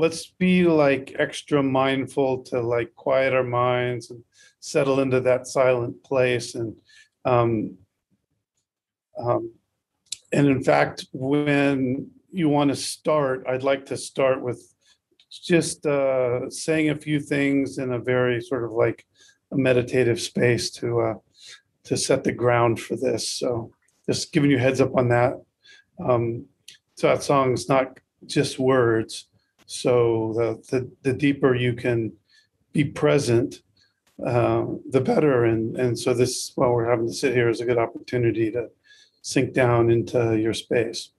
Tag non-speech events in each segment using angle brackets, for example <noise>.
let's be like extra mindful to like quiet our minds and settle into that silent place and um, um, and in fact, when you want to start, I'd like to start with just uh, saying a few things in a very sort of like a meditative space to uh, to set the ground for this. So just giving you heads up on that. Um, so that song's not just words. So the the, the deeper you can be present, uh, the better. And and so this while we're having to sit here is a good opportunity to sink down into your space.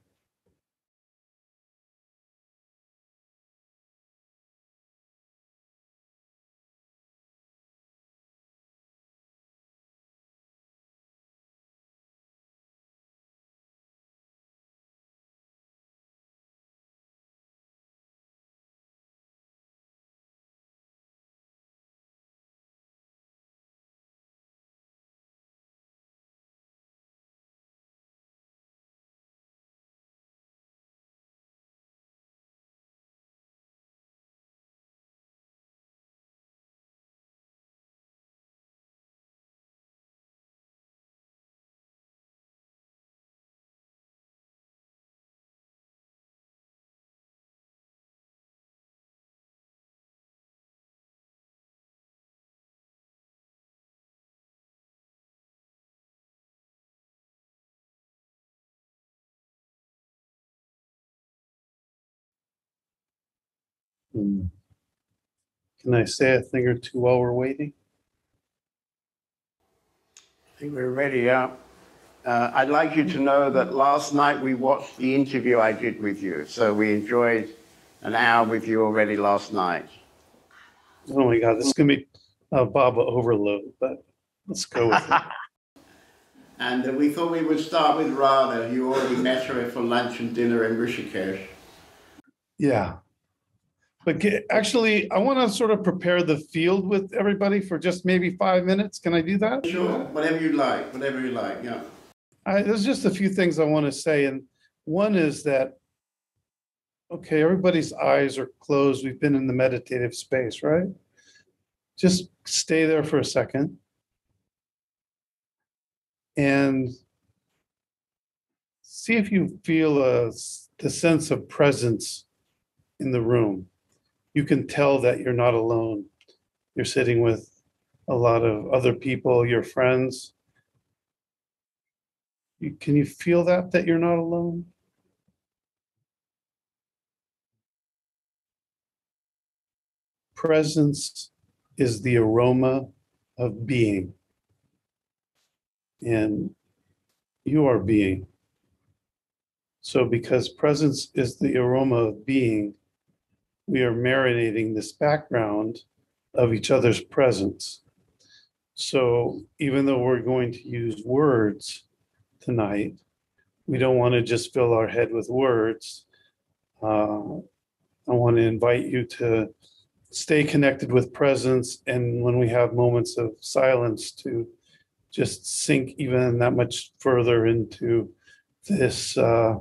Hmm. Can I say a thing or two while we're waiting? I think we're ready, yeah. Uh, I'd like you to know that last night we watched the interview I did with you. So we enjoyed an hour with you already last night. Oh my God, this is going to be a Baba overload, but let's go with it. <laughs> and uh, we thought we would start with Radha. You already met her for lunch and dinner in Rishikesh. Yeah. But get, actually, I want to sort of prepare the field with everybody for just maybe five minutes. Can I do that? Sure, whatever you like, whatever you like, yeah. I, there's just a few things I want to say, and one is that, okay, everybody's eyes are closed. We've been in the meditative space, right? Just stay there for a second. And see if you feel a, the sense of presence in the room you can tell that you're not alone. You're sitting with a lot of other people, your friends. You, can you feel that, that you're not alone? Presence is the aroma of being. And you are being. So, because presence is the aroma of being, we are marinating this background of each other's presence. So even though we're going to use words tonight, we don't want to just fill our head with words. Uh, I want to invite you to stay connected with presence and when we have moments of silence to just sink even that much further into this uh,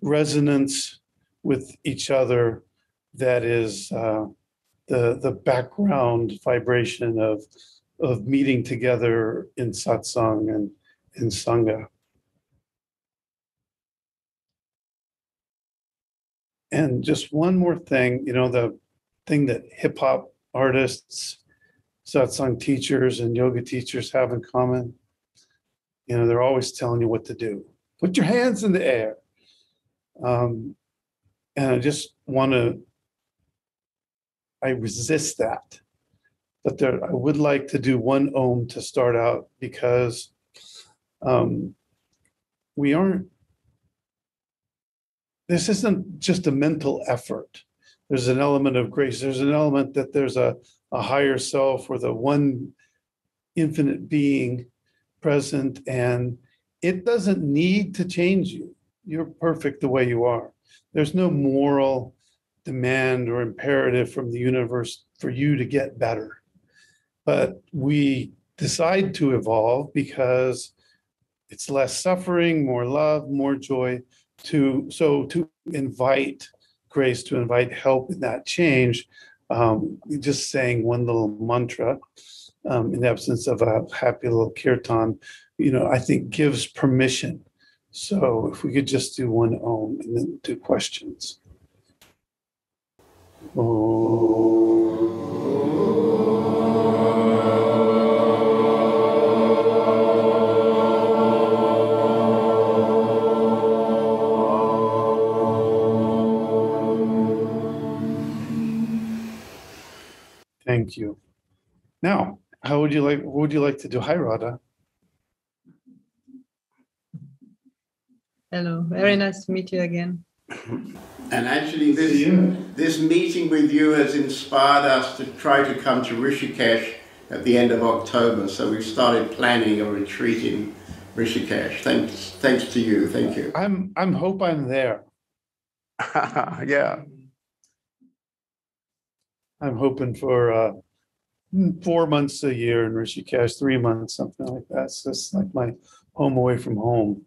resonance with each other that is uh, the the background vibration of of meeting together in satsang and in sangha. And just one more thing, you know, the thing that hip hop artists, satsang teachers, and yoga teachers have in common, you know, they're always telling you what to do. Put your hands in the air. Um, and I just want to I resist that. But there, I would like to do one ohm to start out because um, we aren't. This isn't just a mental effort. There's an element of grace. There's an element that there's a, a higher self or the one infinite being present, and it doesn't need to change you. You're perfect the way you are. There's no moral demand or imperative from the universe for you to get better. But we decide to evolve because it's less suffering, more love, more joy to so to invite grace to invite help in that change, um, just saying one little mantra um, in the absence of a happy little kirtan, you know, I think gives permission. So if we could just do one om and then do questions. Thank you. Now, how would you like, what would you like to do? Hi, Radha. Hello, very nice to meet you again. And actually, this, this meeting with you has inspired us to try to come to Rishikesh at the end of October. So we've started planning a retreat in Rishikesh. Thanks, thanks to you. Thank you. I'm, I'm hope I'm there. <laughs> yeah. I'm hoping for uh, four months a year in Rishikesh, three months, something like that. It's just like my home away from home.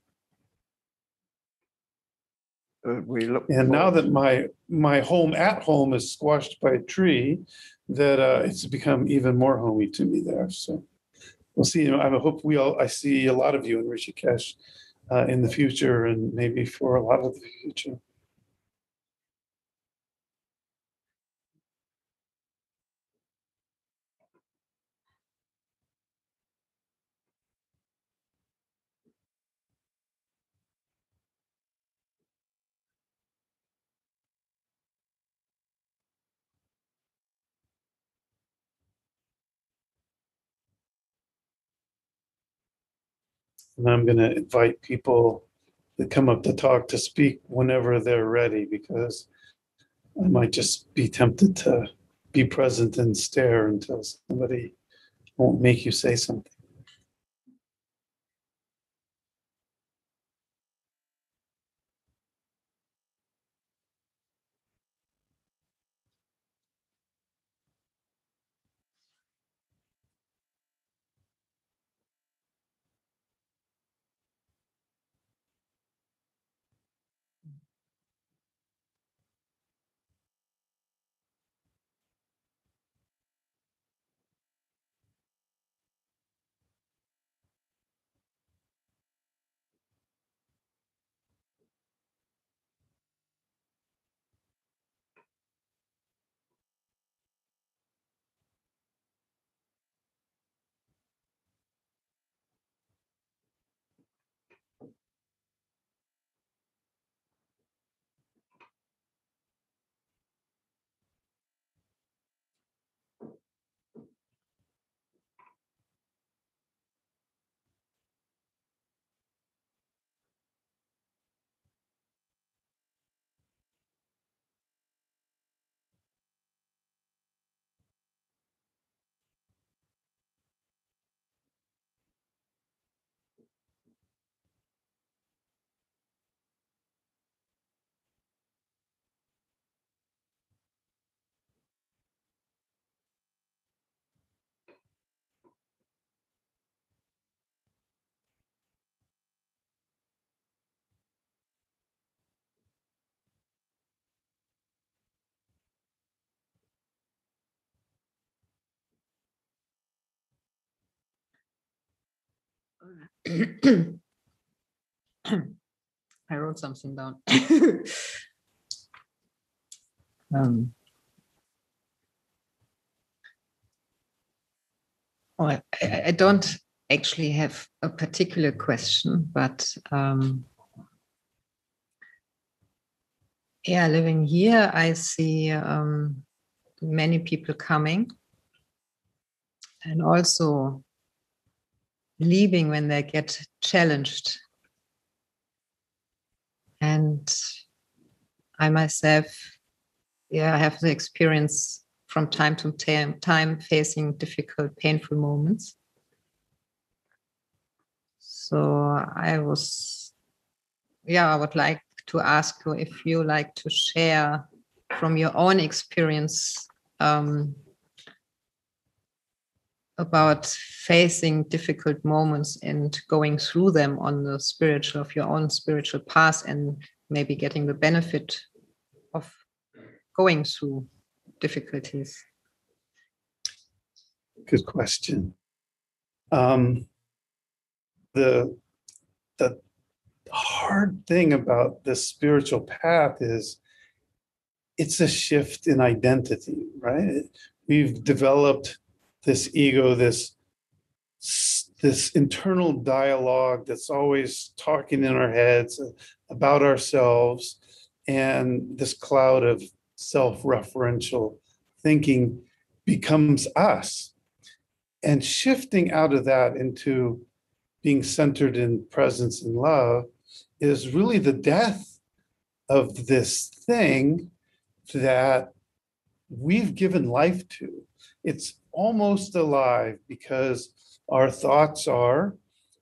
Uh, we look And now that my my home at home is squashed by a tree, that uh, it's become even more homey to me there. So we'll see. You know, I hope we all. I see a lot of you in Rishikesh uh, in the future, and maybe for a lot of the future. And I'm going to invite people that come up to talk to speak whenever they're ready, because I might just be tempted to be present and stare until somebody won't make you say something. I wrote something down. <laughs> um, I, I I don't actually have a particular question, but um, yeah, living here, I see um, many people coming and also leaving when they get challenged. And I myself, yeah, I have the experience from time to time, time facing difficult, painful moments. So I was, yeah, I would like to ask you if you like to share from your own experience um, about facing difficult moments and going through them on the spiritual of your own spiritual path and maybe getting the benefit of going through difficulties? Good question. Um, the the hard thing about this spiritual path is it's a shift in identity, right? We've developed this ego, this this internal dialogue that's always talking in our heads about ourselves and this cloud of self-referential thinking becomes us and shifting out of that into being centered in presence and love is really the death of this thing that we've given life to. It's almost alive because our thoughts are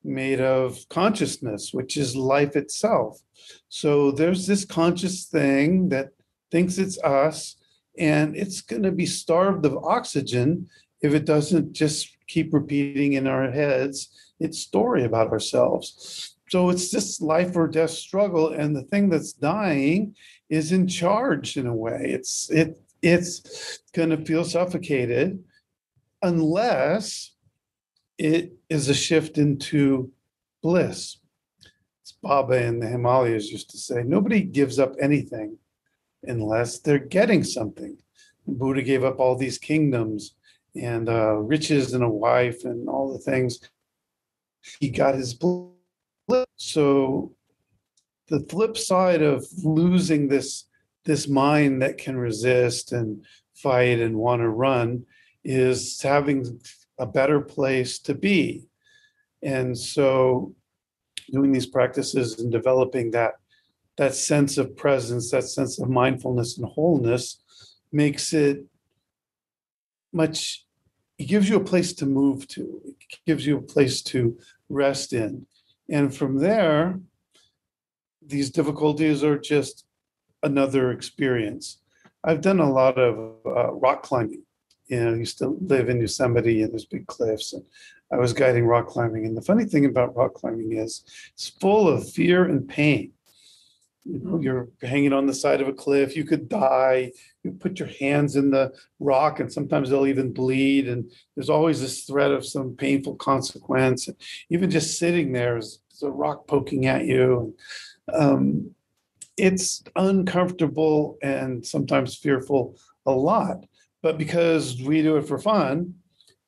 made of consciousness, which is life itself. So there's this conscious thing that thinks it's us, and it's going to be starved of oxygen if it doesn't just keep repeating in our heads its story about ourselves. So it's this life or death struggle, and the thing that's dying is in charge in a way. It's it it's going to feel suffocated unless it is a shift into bliss. It's Baba in the Himalayas used to say, nobody gives up anything unless they're getting something. Buddha gave up all these kingdoms and uh, riches and a wife and all the things. He got his bliss. So the flip side of losing this this mind that can resist and fight and want to run is having a better place to be. And so doing these practices and developing that that sense of presence, that sense of mindfulness and wholeness makes it much it gives you a place to move to. It gives you a place to rest in. And from there, these difficulties are just another experience. I've done a lot of uh, rock climbing you know, used to live in Yosemite and there's big cliffs and I was guiding rock climbing. And the funny thing about rock climbing is it's full of fear and pain. You know, you're hanging on the side of a cliff, you could die, you put your hands in the rock and sometimes they'll even bleed. And there's always this threat of some painful consequence. And Even just sitting there is, is a rock poking at you. Um, it's uncomfortable and sometimes fearful a lot. But because we do it for fun,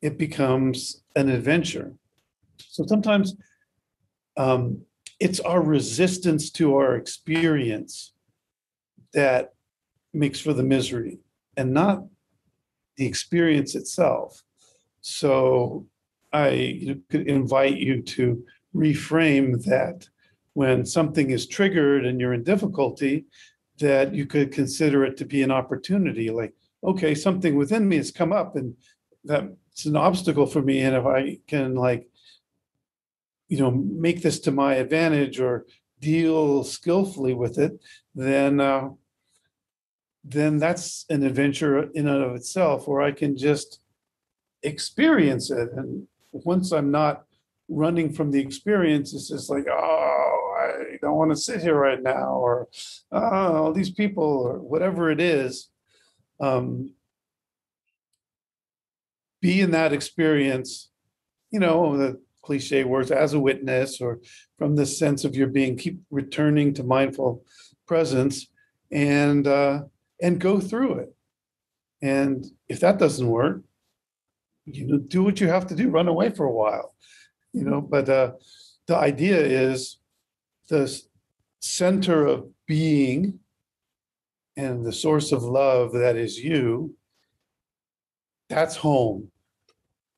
it becomes an adventure. So sometimes um, it's our resistance to our experience that makes for the misery and not the experience itself. So I could invite you to reframe that when something is triggered and you're in difficulty, that you could consider it to be an opportunity like, okay, something within me has come up and that's an obstacle for me. And if I can like, you know, make this to my advantage or deal skillfully with it, then uh, then that's an adventure in and of itself where I can just experience it. And once I'm not running from the experience, it's just like, oh, I don't want to sit here right now, or oh, all these people, or whatever it is um, be in that experience, you know, the cliche words as a witness or from the sense of your being, keep returning to mindful presence and uh, and go through it. And if that doesn't work, you know, do what you have to do, run away for a while, you know. But uh, the idea is the center of being and the source of love that is you, that's home.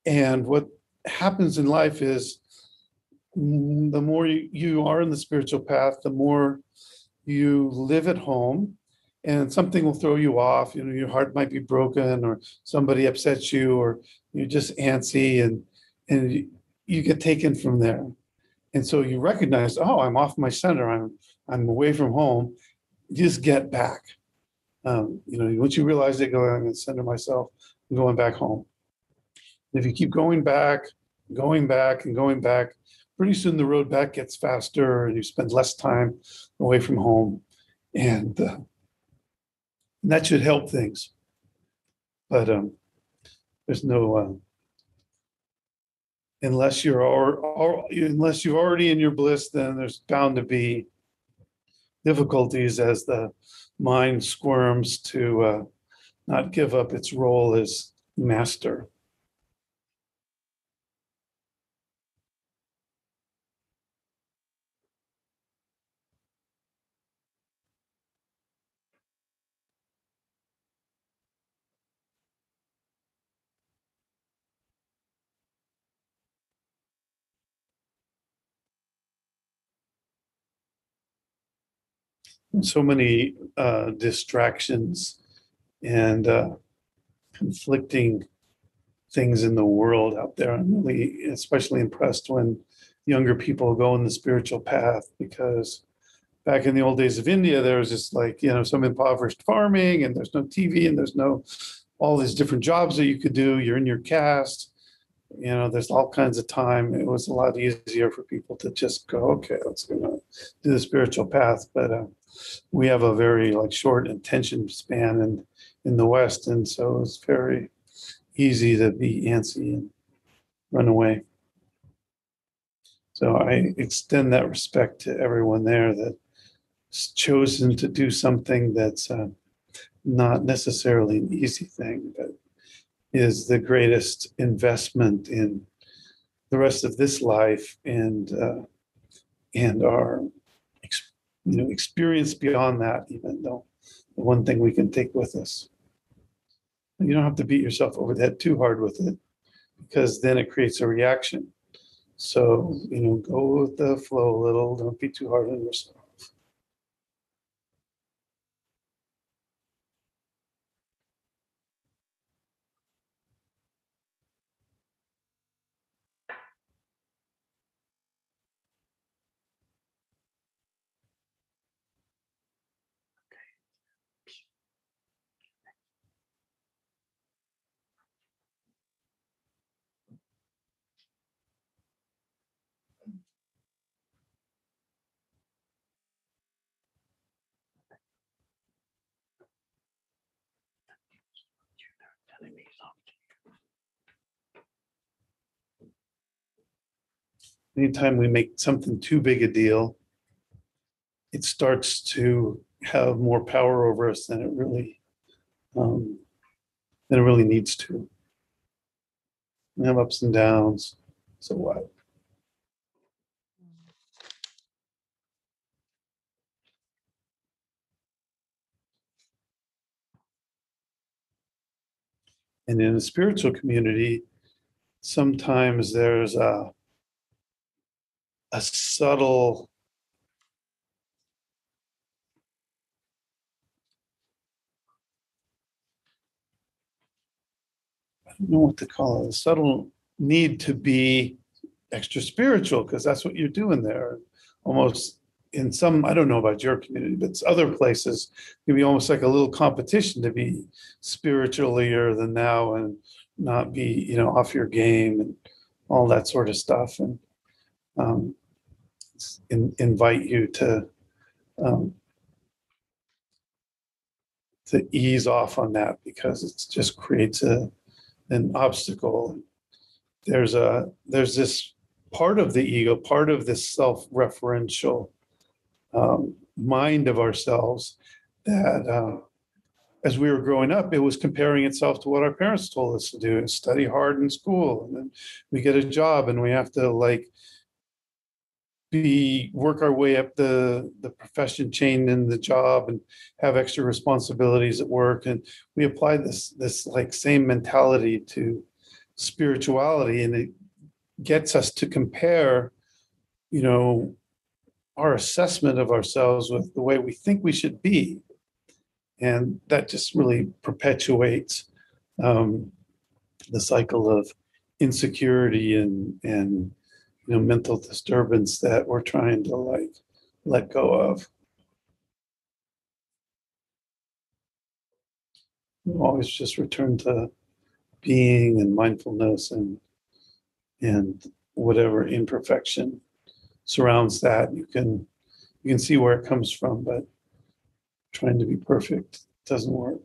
And what happens in life is mm, the more you, are in the spiritual path, the more you live at home and something will throw you off. You know, your heart might be broken or somebody upsets you or you're just antsy and and you, you get taken from there. And so you recognize, oh, I'm off my center. I'm I'm away from home. Just get back um, you know, once you realize it, go, I'm going to center myself, I'm going back home. And if you keep going back, going back, and going back, pretty soon the road back gets faster, and you spend less time away from home. And uh, And that should help things. But um, there's no uh, unless you're or, or unless you're already in your bliss, then there's bound to be difficulties as the mind squirms to uh, not give up its role as master. So many uh, distractions and uh, conflicting things in the world out there. I'm really especially impressed when younger people go in the spiritual path because back in the old days of India, there was just like, you know, some impoverished farming and there's no TV and there's no all these different jobs that you could do. You're in your caste. You know, there's all kinds of time. It was a lot easier for people to just go, okay, let's do the spiritual path. But uh, we have a very like short attention span in in the West, and so it's very easy to be antsy and run away. So I extend that respect to everyone there that's chosen to do something that's uh, not necessarily an easy thing, but is the greatest investment in the rest of this life and uh, and our you know experience beyond that even though the one thing we can take with us. You don't have to beat yourself over the head too hard with it because then it creates a reaction. So you know go with the flow a little don't be too hard on yourself anytime we make something too big a deal, it starts to have more power over us than it really um, than it really needs to. We have ups and downs. So what? And in a spiritual community, sometimes there's a a subtle I don't know what to call it, a subtle need to be extra spiritual because that's what you're doing there. Almost in some, I don't know about your community, but other places, it can be almost like a little competition to be spiritualier than now and not be, you know, off your game and all that sort of stuff. And um, in, invite you to um, to ease off on that because it just creates a an obstacle. There's a there's this part of the ego, part of this self-referential um, mind of ourselves that uh, as we were growing up, it was comparing itself to what our parents told us to do: and study hard in school, and then we get a job, and we have to like be work our way up the the profession chain in the job and have extra responsibilities at work. And we apply this this like same mentality to spirituality and it gets us to compare you know our assessment of ourselves with the way we think we should be. And that just really perpetuates um, the cycle of insecurity and and you know mental disturbance that we're trying to like let go of always just return to being and mindfulness and and whatever imperfection surrounds that you can you can see where it comes from but trying to be perfect doesn't work.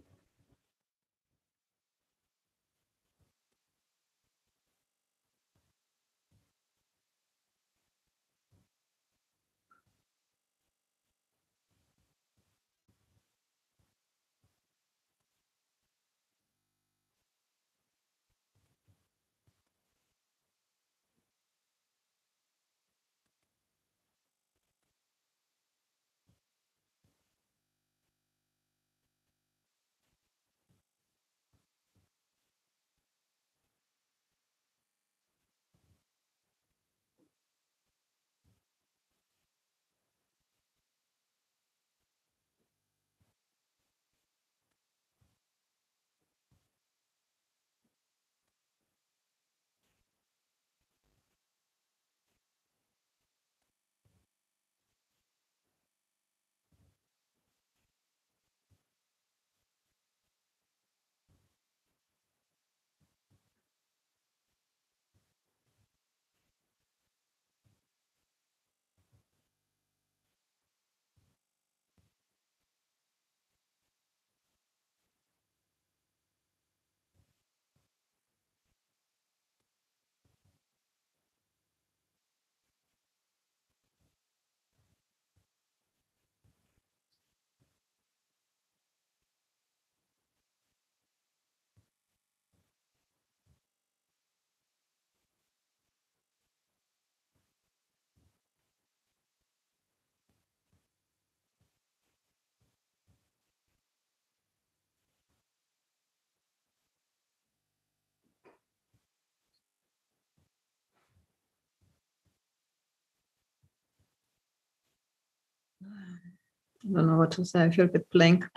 I don't know what to say. I feel a bit blank. <laughs>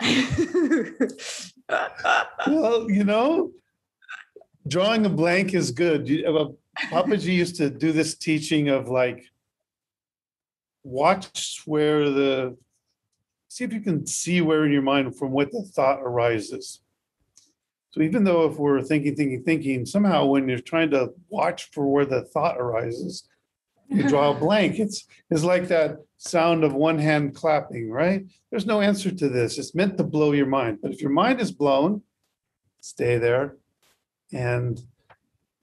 Well, you know, drawing a blank is good. You- uh, Papaji used to do this teaching of like, watch where the, see if you can see where in your mind from what the thought arises. So even though if we're thinking, thinking, thinking, somehow when you're trying to watch for where the thought arises, you draw a blank. It's, it's like that sound of one hand clapping, right? There's no answer to this. It's meant to blow your mind. But if your mind is blown, stay there and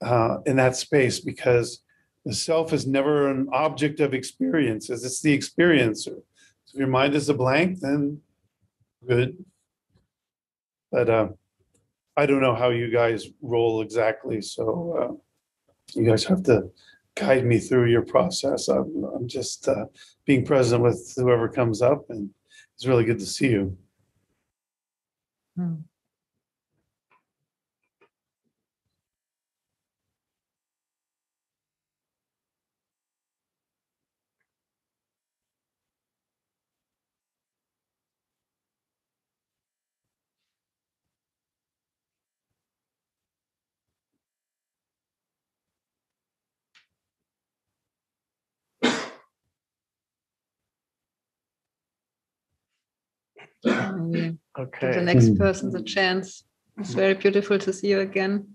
uh, in that space because the self is never an object of experiences. It's the experiencer. So if your mind is a blank, then good. But uh, I don't know how you guys roll exactly. So uh, you guys have to guide me through your process. I'm, I'm just uh, being present with whoever comes up, and it's really good to see you. Hmm. Maybe Give the Okay, next person the chance. It's very beautiful to see you again.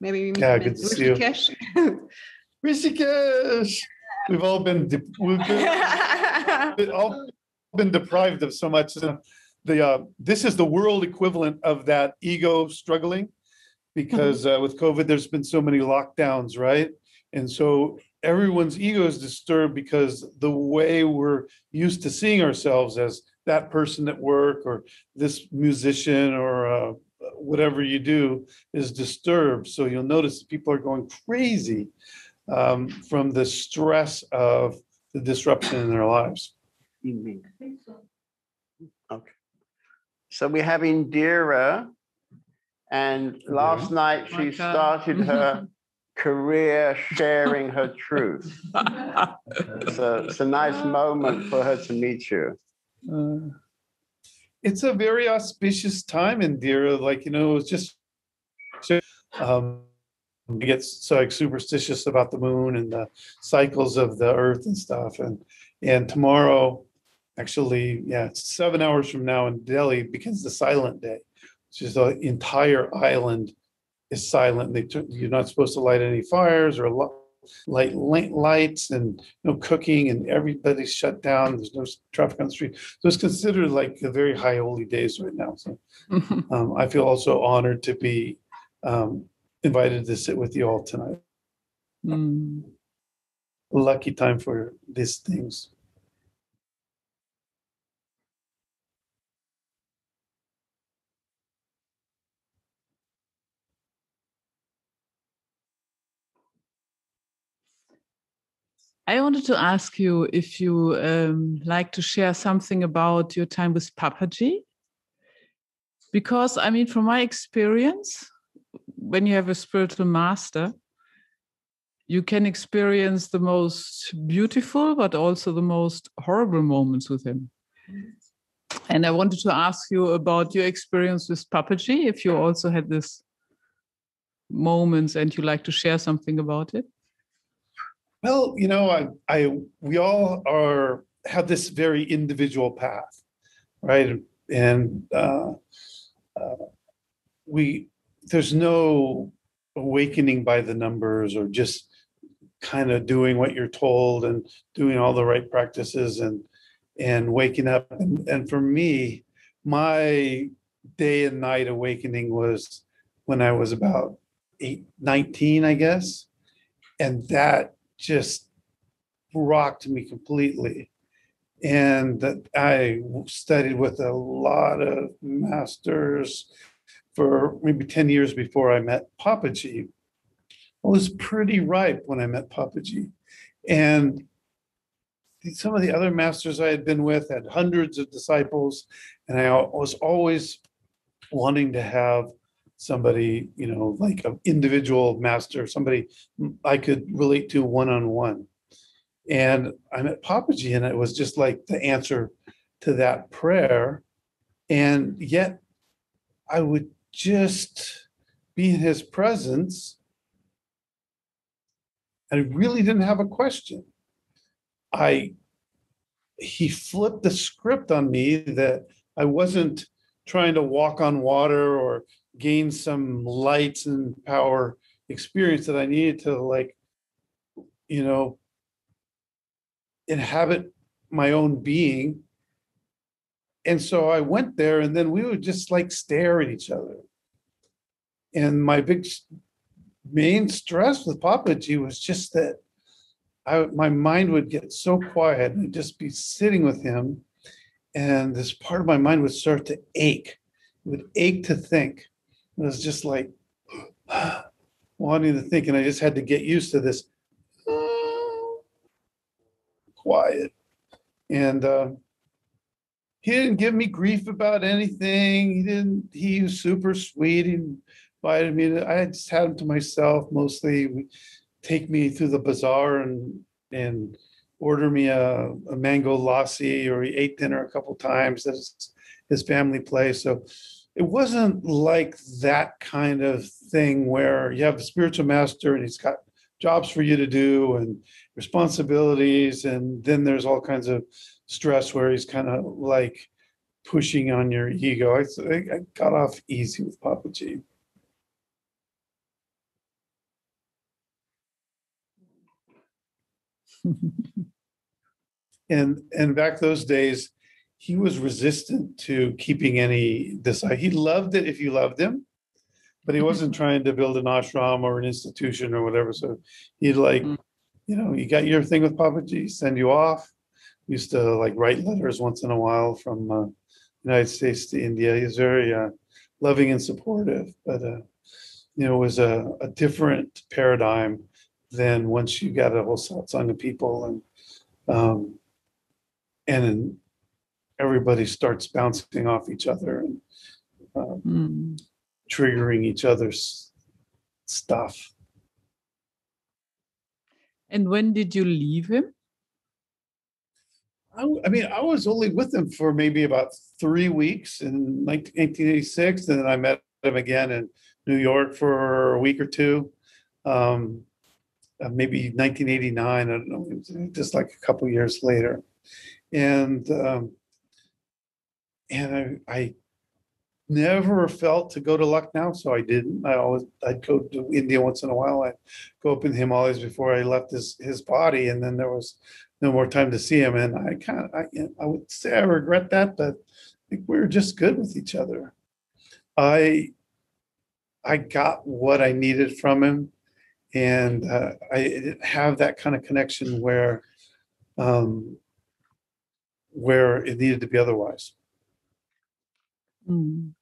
Maybe we meet Yeah, in good to see you. Rishikesh. <laughs> Rishikesh! We've all been, de- we've been, <laughs> been all been deprived of so much. The, uh, this is the world equivalent of that ego struggling. Because uh, with COVID, there's been so many lockdowns, right? And so everyone's ego is disturbed because the way we're used to seeing ourselves as that person at work or this musician or uh, whatever you do is disturbed. So you'll notice people are going crazy um, from the stress of the disruption in their lives. evening. Okay. So we have Indira. And last night she Okay. started her <laughs> career sharing her truth. <laughs> So it's a nice moment for her to meet you. Uh, It's a very auspicious time Indira, like, you know, it's just um, I get so like superstitious about the moon and the cycles of the earth and stuff. And, and tomorrow, actually, yeah, seven hours from now in Bali begins the silent day. Which is the entire island is silent. They, you're not supposed to light any fires or light, light lights and no cooking and everybody's shut down. There's no traffic on the street. So it's considered like the very high holy days right now. So <laughs> um, I feel also honored to be um, invited to sit with you all tonight. Mm. Lucky time for these things. I wanted to ask you if you um, like to share something about your time with Papaji. Because, I mean, from my experience, when you have a spiritual master, you can experience the most beautiful, but also the most horrible moments with him. And I wanted to ask you about your experience with Papaji, if you also had this moments and you like to share something about it. Well, you know, I, I, we all are have this very individual path, right? And uh, uh, we, there's no awakening by the numbers or just kind of doing what you're told and doing all the right practices and and waking up. And, and for me, my day and night awakening was when I was about eight, 19, I guess. And that just rocked me completely. And that I studied with a lot of masters for maybe 10 years before I met Papaji. I was pretty ripe when I met Papaji. And some of the other masters I had been with had hundreds of disciples, and I was always wanting to have somebody, you know, like an individual master, somebody I could relate to one on one. And I met Papaji, and it was just like the answer to that prayer. And yet I would just be in his presence. I really didn't have a question. I he flipped the script on me that I wasn't trying to walk on water or gain some lights and power experience that I needed to like, you know, inhabit my own being. And so I went there and then we would just like stare at each other. And my big main stress with Papaji was just that I, my mind would get so quiet and just be sitting with him. And this part of my mind would start to ache. It would ache to think. It was just like <sighs> wanting to think. And I just had to get used to this <sighs> quiet. And uh, he didn't give me grief about anything. He didn't, he was super sweet. He invited me to, I just had him to myself mostly. Take me through the bazaar and, and order me a, a mango lassi or he ate dinner a couple times at his, his family place. So it wasn't like that kind of thing where you have a spiritual master and he's got jobs for you to do and responsibilities. And then there's all kinds of stress where he's kind of like pushing on your ego. I, I got off easy with papa Papaji. <laughs> And and back those days, he was resistant to keeping any this. He loved it if you loved him, but he wasn't <laughs> trying to build an ashram or an institution or whatever. So he'd like, Mm. you know, you got your thing with Papaji, send you off. Used to like write letters once in a while from uh, United States to India. He's very uh, loving and supportive, but uh, you know, it was a, a different paradigm than once you got a whole satsang of people and um, and everybody starts bouncing off each other and um, Mm. triggering each other's stuff. And when did you leave him? I, I mean, I was only with him for maybe about three weeks in 19, 1886, and then I met him again in New York for a week or two. Um, uh, maybe 1989, I don't know, just like a couple years later. And um, and I, I never felt to go to Lucknow, so I didn't. I always I'd go to India once in a while. I'd go up in the Himalayas before I left his his body, and then there was no more time to see him. And I kind of I, I would say I regret that, but I think we were just good with each other. I I got what I needed from him, and uh, I didn't have that kind of connection where um, where it needed to be otherwise. Mm.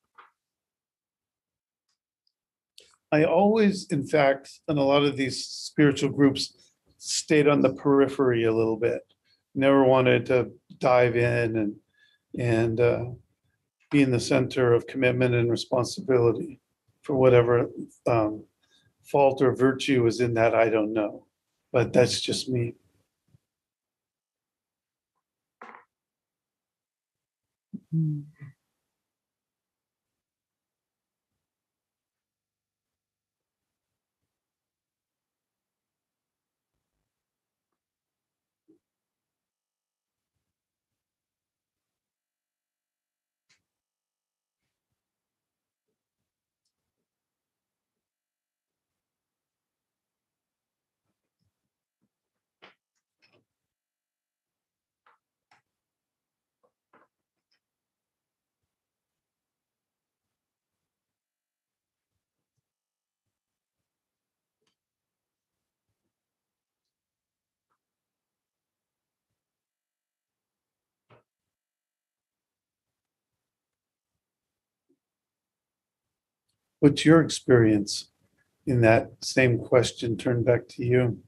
I always, in fact, in a lot of these spiritual groups, stayed on the periphery a little bit. Never wanted to dive in and and uh, be in the center of commitment and responsibility for whatever um, fault or virtue was in that. I don't know, but that's just me. Mm. What's your experience in that same question turned back to you?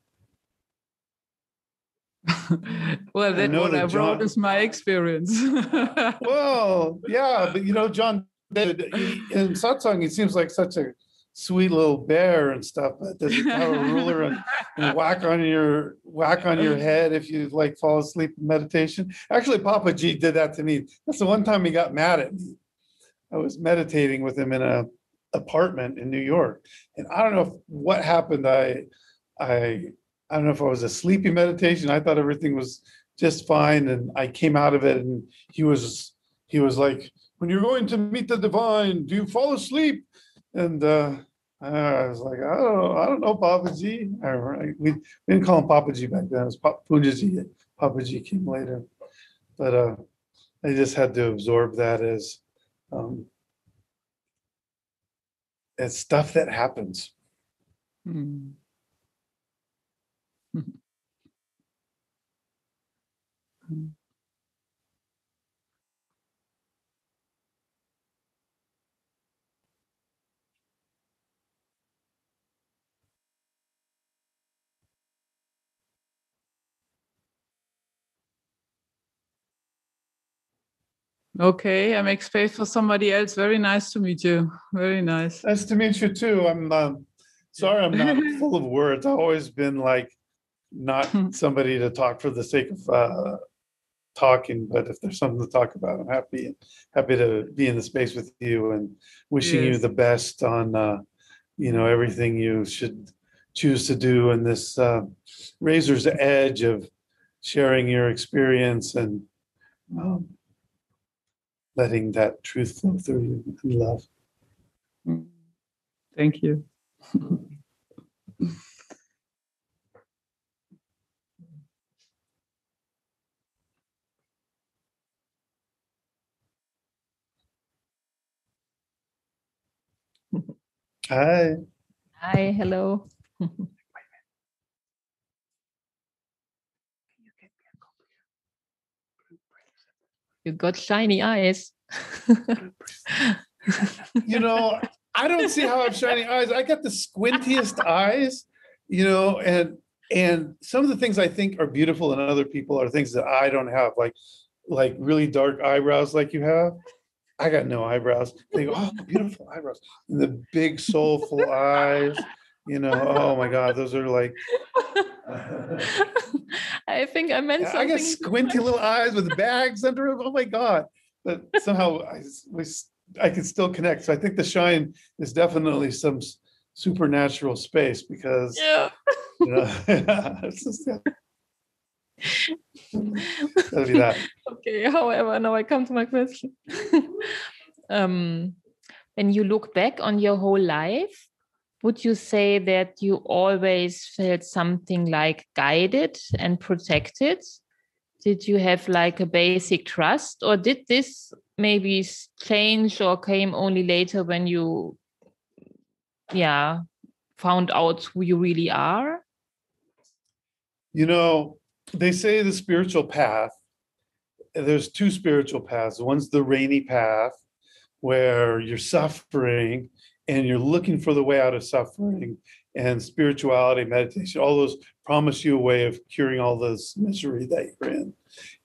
<laughs> well, that what that I wrote is my experience. <laughs> Well, yeah, but you know, John, David, in satsang, he seems like such a sweet little bear and stuff. But does he have a ruler and, and whack on your whack on your head if you like fall asleep in meditation? Actually, Papaji did that to me. That's the one time he got mad at me. I was meditating with him in a apartment in New York, and I don't know if, what happened. I, I, I don't know if it was a sleepy meditation. I thought everything was just fine, and I came out of it, and he was he was like, "When you're going to meet the divine, do you fall asleep?" And uh, I was like, "I don't know, I don't know, Papaji." I, we, we didn't call him Papaji back then. It was Pa- Pujaji. Papaji came later, but uh, I just had to absorb that as um, as stuff that happens. Mm. <laughs> Okay, I make space for somebody else. Very nice to meet you. Very nice. Nice to meet you too. I'm um, sorry I'm not <laughs> full of words. I've always been like not somebody to talk for the sake of uh, talking, but if there's something to talk about, I'm happy happy to be in the space with you and wishing you the best on uh, you know everything you should choose to do in this uh, razor's edge of sharing your experience and um, letting that truth flow through you and love. Thank you. Hi. Hi, hello. <laughs> you got shiny eyes. <laughs> you know, I don't see how I have shiny eyes. I got the squintiest eyes, you know, and and some of the things I think are beautiful in other people are things that I don't have, like like really dark eyebrows like you have. I got no eyebrows. They go, oh, beautiful eyebrows. And the big soulful eyes, you know, oh my God, those are like <laughs> I think I meant I something. I got squinty little eyes with bags under them. Oh my God. But somehow I, we I can still connect. So I think the shine is definitely some supernatural space because Yeah. you know, <laughs> it's just got- gotta be that. <laughs> okay, however, now I come to my question. <laughs> um, when you look back on your whole life, would you say that you always felt something like guided and protected? Did you have like a basic trust, or did this maybe change or came only later when you, yeah, found out who you really are? You know, they say the spiritual path, there's two spiritual paths. One's the rainy path where you're suffering and you're looking for the way out of suffering and spirituality, meditation, all those promise you a way of curing all this misery that you're in.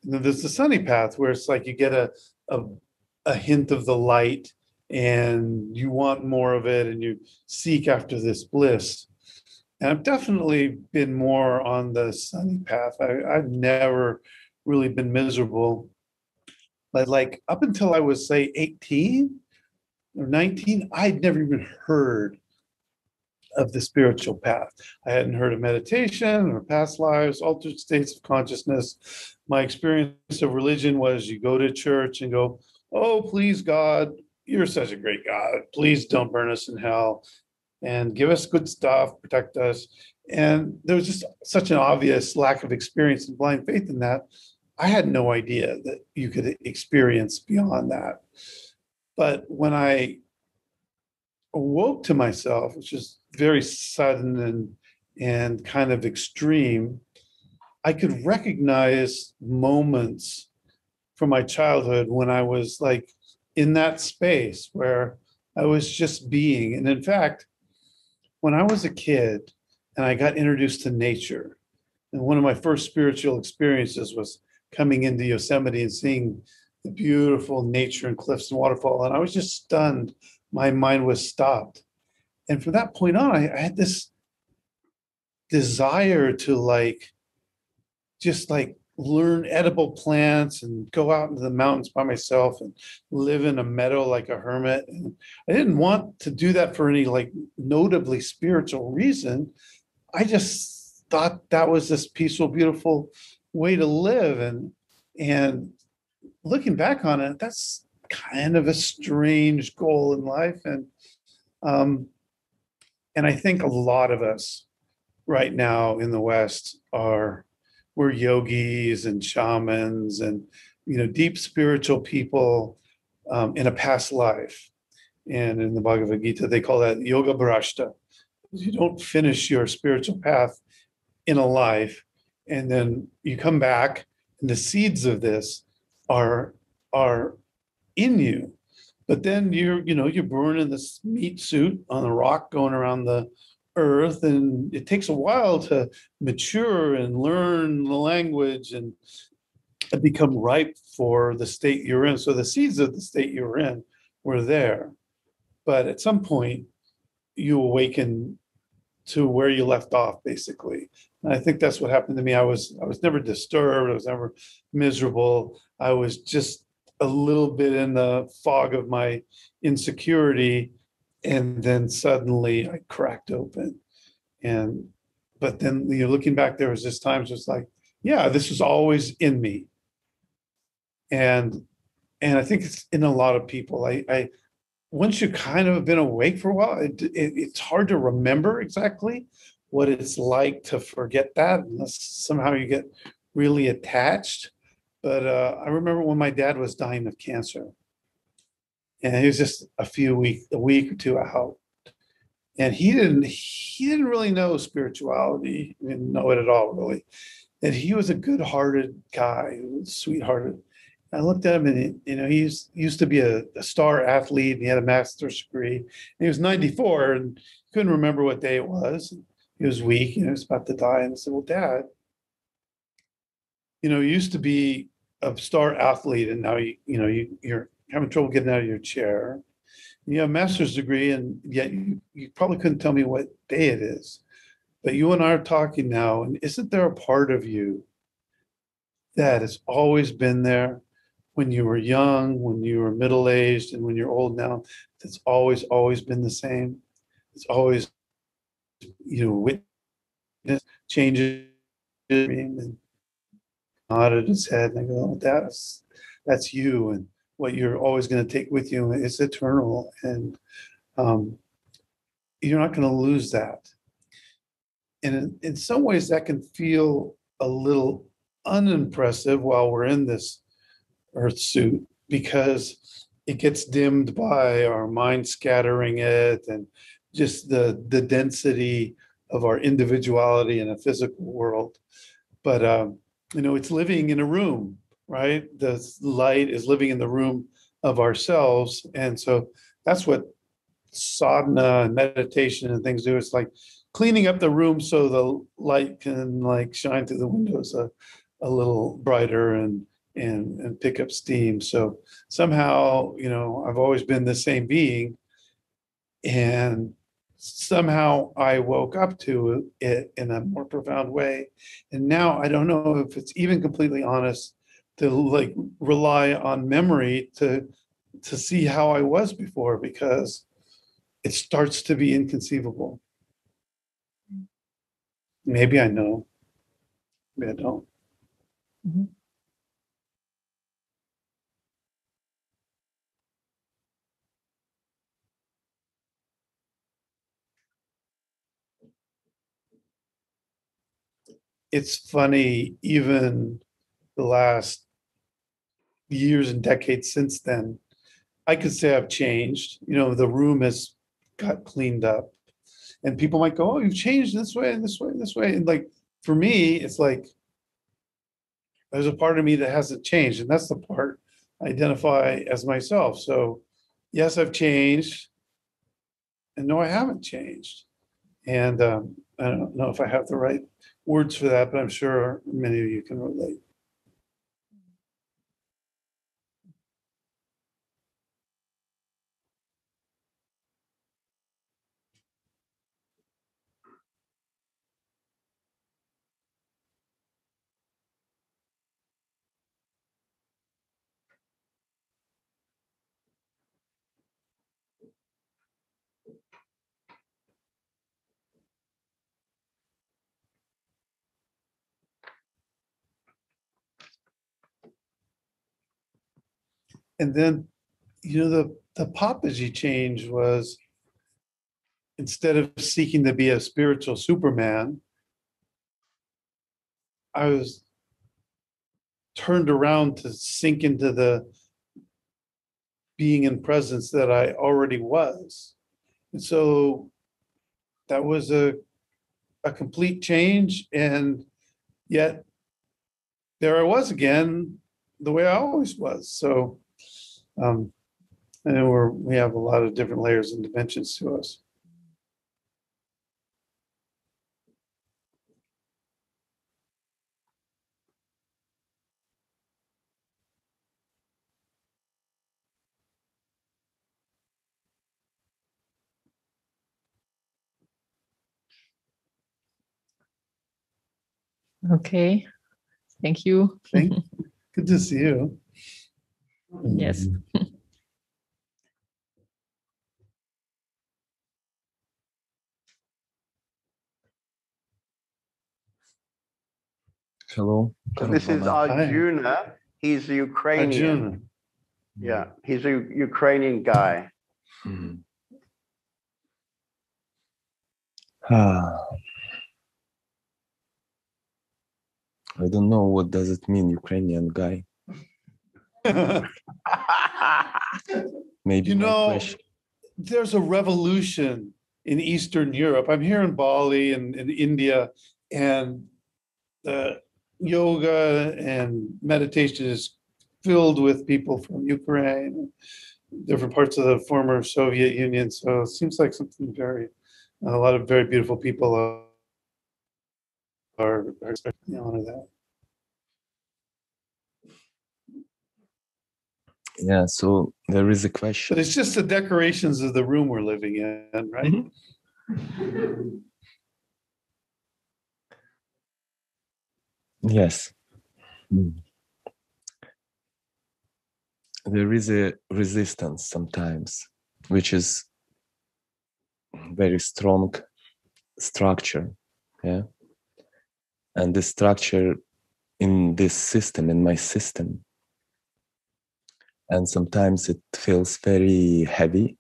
And then there's the sunny path where it's like you get a, a, a hint of the light and you want more of it and you seek after this bliss. And I've definitely been more on the sunny path. I, I've never really been miserable. But like up until I was say 18 or 19, I'd never even heard of the spiritual path. I hadn't heard of meditation or past lives, altered states of consciousness. My experience of religion was you go to church and go, Oh, please, God, you're such a great God. Please don't burn us in hell and give us good stuff, protect us. And there was just such an obvious lack of experience and blind faith in that. I had no idea that you could experience beyond that. But when I awoke to myself, which is very sudden and and kind of extreme, I could recognize moments from my childhood when I was like in that space where I was just being. And in fact, when I was a kid and I got introduced to nature, and one of my first spiritual experiences was coming into Yosemite and seeing the beautiful nature and cliffs and waterfall. And I was just stunned. My mind was stopped. And from that point on, I, I had this desire to like just like learn edible plants and go out into the mountains by myself and live in a meadow like a hermit. And I didn't want to do that for any like notably spiritual reason. I just thought that was this peaceful, beautiful way to live. And and looking back on it, that's kind of a strange goal in life. And um, and I think a lot of us right now in the West are we're yogis and shamans and you know deep spiritual people um, in a past life. And in the Bhagavad Gita, they call that yoga bhrashta. You don't finish your spiritual path in a life, and then you come back, and the seeds of this are are in you. But then you're, you know, you're born in this meat suit on a rock going around the earth, and it takes a while to mature and learn the language and become ripe for the state you're in. So the seeds of the state you're in were there. But at some point, you awaken to where you left off, basically. And I think that's what happened to me. I was I was never disturbed. I was never miserable. I was just a little bit in the fog of my insecurity, and then suddenly I cracked open. And but then you know, looking back, there was just times just like, yeah, this was always in me. And and I think it's in a lot of people. I, I once you kind of have been awake for a while, it, it, it's hard to remember exactly what it's like to forget that unless somehow you get really attached. But uh, I remember when my dad was dying of cancer, and he was just a few week, a week or two out, and he didn't, he didn't really know spirituality, he didn't know it at all, really. And he was a good-hearted guy, sweethearted. I looked at him, and he, you know, he used, used to be a, a star athlete, and he had a master's degree. And he was 94 and couldn't remember what day it was. He was weak, you know, he was about to die. And I said, "Well, Dad, you know, you used to be a star athlete, and now you, you know, you, you're having trouble getting out of your chair. You have a master's degree, and yet you, you probably couldn't tell me what day it is. But you and I are talking now, and isn't there a part of you that has always been there when you were young, when you were middle aged, and when you're old now? That's always, always been the same. It's always, you know, witness changes and nodded his head and I go, oh, that's that's you. And what you're always going to take with you. It's eternal, and um, you're not going to lose that. And in, in some ways, that can feel a little unimpressive while we're in this earth suit because it gets dimmed by our mind scattering it and just the the density of our individuality in a physical world but um you know it's living in a room right? The light is living in the room of ourselves. And so that's what sadhana and meditation and things do. It's like cleaning up the room so the light can like shine through the windows a, a little brighter and and and pick up steam. So somehow you know i've always been the same being. And somehow i woke up to it in a more profound way. And now i don't know if it's even completely honest to like rely on memory to to see how i was before because it starts to be inconceivable. Maybe i know. Maybe i don't mm-hmm. It's funny, even the last years and decades since then, I could say I've changed. You know, the room has got cleaned up. And people might go, Oh, you've changed this way and this way and this way. And like for me, it's like there's a part of me that hasn't changed. And that's the part I identify as myself. So yes, I've changed. And no, I haven't changed. And um, I don't know if I have the right words for that, but I'm sure many of you can relate. And then, you know, the, the Papaji change was instead of seeking to be a spiritual Superman, I was turned around to sink into the being in presence that I already was. And so that was a a complete change and yet there I was again the way I always was. So um, and we're we have a lot of different layers and dimensions to us. Okay. Thank you. Thank, <laughs> good to see you. Yes. Hello. This is Karol Arjuna. He's a Ukrainian. Arjuna. Yeah, he's a Ukrainian guy. Mhm. Ah. I don't know what does it mean, Ukrainian guy. <laughs> Maybe You know, there's a revolution in Eastern Europe. I'm here in Bali and in India, and the yoga and meditation is filled with people from Ukraine, different parts of the former Soviet Union. So it seems like something very, a lot of very beautiful people are, are are honor that. Yeah, so there is a question. But it's just the decorations of the room we're living in, right? Yes. Mm. There is a resistance sometimes, which is very strong structure. Yeah. And the structure in this system, in my system, and sometimes it feels very heavy.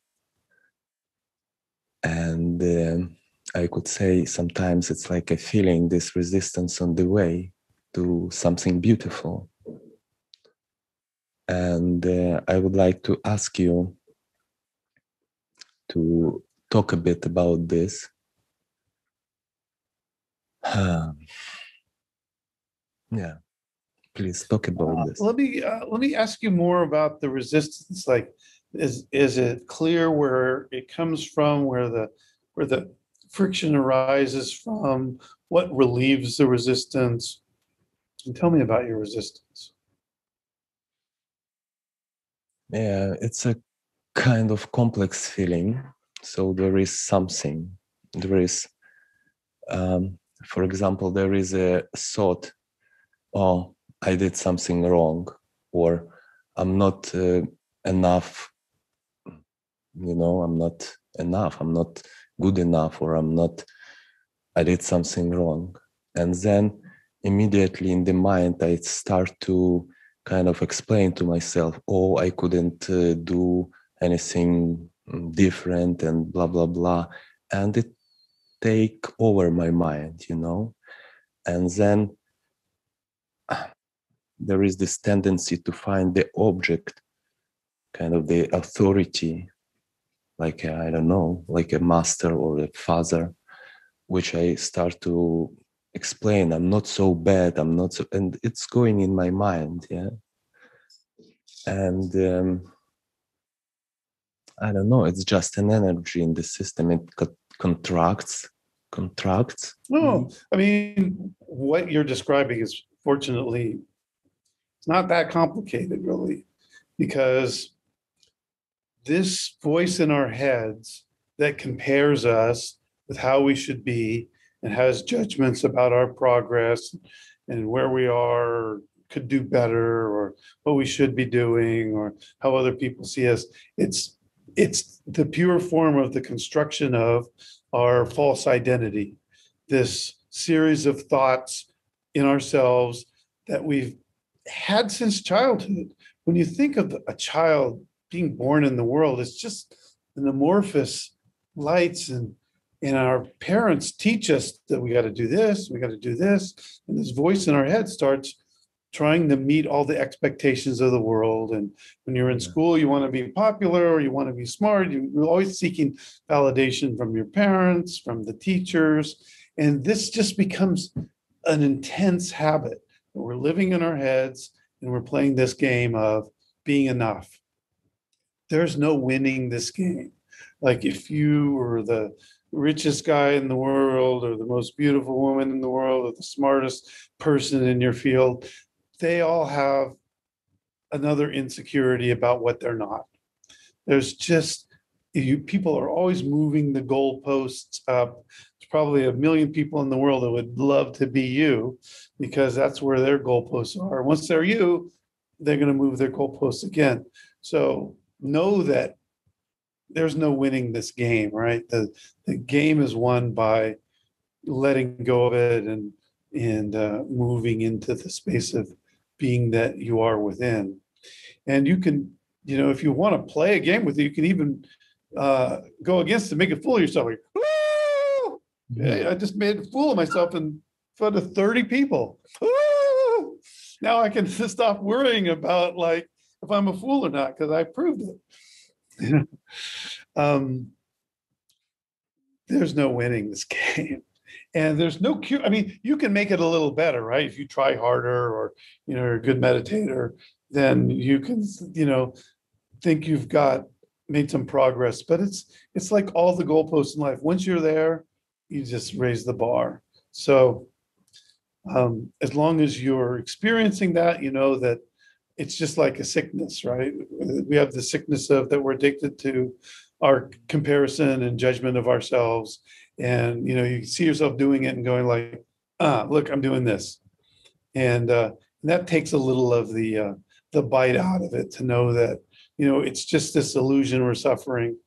And um, i could say sometimes it's like a feeling this resistance on the way to something beautiful. And uh, i would like to ask you to talk a bit about this. <sighs> Yeah please talk about Uh, this Let me, uh, let me ask you more about the resistance, like, is, is it clear where it comes from, where the, where the friction arises from? What relieves the resistance? And tell me about your resistance. Yeah, it's a kind of complex feeling. So there is something. There is, um, for example, there is a thought, oh, I did something wrong, or I'm not uh, enough. You know, I'm not enough. I'm not good enough, or I'm not, I did something wrong. And then immediately in the mind, I start to kind of explain to myself, oh, I couldn't uh, do anything different and blah, blah, blah. And it take over my mind, you know? And then there is this tendency to find the object, kind of the authority, like I don't know, like a master or a father, which I start to explain. I'm not so bad. I'm not so, and it's going in my mind, yeah. And um, I don't know. It's just an energy in the system. It co- contracts, contracts. No, I mean, what you're describing is fortunately, it's not that complicated really, because this voice in our heads that compares us with how we should be and has judgments about our progress and where we are, could do better, or what we should be doing, or how other people see us. It's it's the pure form of the construction of our false identity this series of thoughts in ourselves that we've had since childhood. When you think of a child being born in the world, it's just an amorphous lights and and our parents teach us that we got to do this, we got to do this, and this voice in our head starts trying to meet all the expectations of the world. And when you're in school, you want to be popular or you want to be smart. You- You're always seeking validation from your parents, from the teachers. And this just becomes an intense habit. We're living in our heads and we're playing this game of being enough. There's no winning this game. Like if you were the richest guy in the world or the most beautiful woman in the world or the smartest person in your field, they all have another insecurity about what they're not. There's just you people are always moving the goalposts up. Probably a million people in the world that would love to be you because that's where their goalposts are. Once they're you, they're going to move their goalposts again. So know that there's no winning this game, right? The the game is won by letting go of it and and uh, moving into the space of being that you are within. And you can, you know, if you want to play a game with it, you can even uh, go against it, make a fool of yourself. I just made a fool of myself in front of 30 people. Woo! Now I can <laughs> stop worrying about like if I'm a fool or not because I proved it. <laughs> um, there's no winning this <laughs> game. And there's no cure. I mean, you can make it a little better, right? If you try harder or, you know, you're a good meditator, then you can, you know, think you've got made some progress. But it's it's like all the goalposts in life. Once you're there, you just raise the bar. So um, as long as you're experiencing that, you know that it's just like a sickness, right? We have the sickness of that we're addicted to our comparison and judgment of ourselves. And you know, you see yourself doing it and going like, ah, look, I'm doing this. And uh, that takes a little of the uh, the bite out of it to know that you know it's just this illusion we're suffering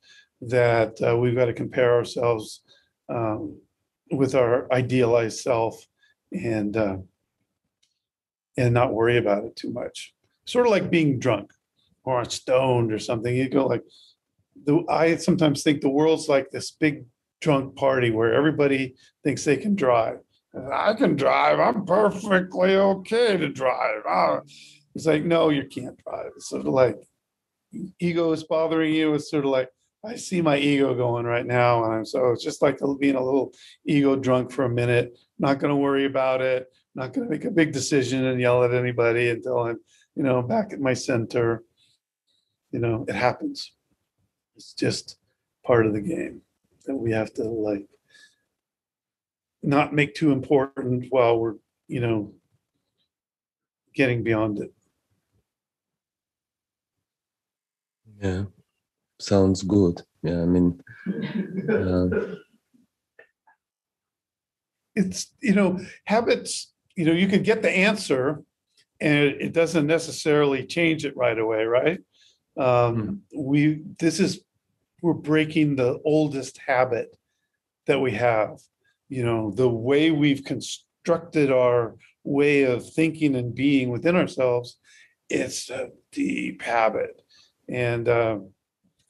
that uh, we've got to compare ourselves um, with our idealized self and uh, and not worry about it too much. Sort of like being drunk. or stoned or something, you go like, the, I sometimes think the world's like this big drunk party where everybody thinks they can drive. I can drive. I'm perfectly okay to drive. It's like, no, you can't drive. It's sort of like ego is bothering you. It's sort of like, I see my ego going right now. And I'm so it's just like being a little ego drunk for a minute, not going to worry about it, not going to make a big decision and yell at anybody until I'm, you know, back at my center. You know, it happens. It's just part of the game that we have to like not make too important while we're, you know, getting beyond it. Yeah, sounds good. Yeah, I mean, uh, It's, you know, habits, you know, you can get the answer and it doesn't necessarily change it right away, right? Um, we, this is, we're breaking the oldest habit that we have. You know, the way we've constructed our way of thinking and being within ourselves, it's a deep habit. And, uh,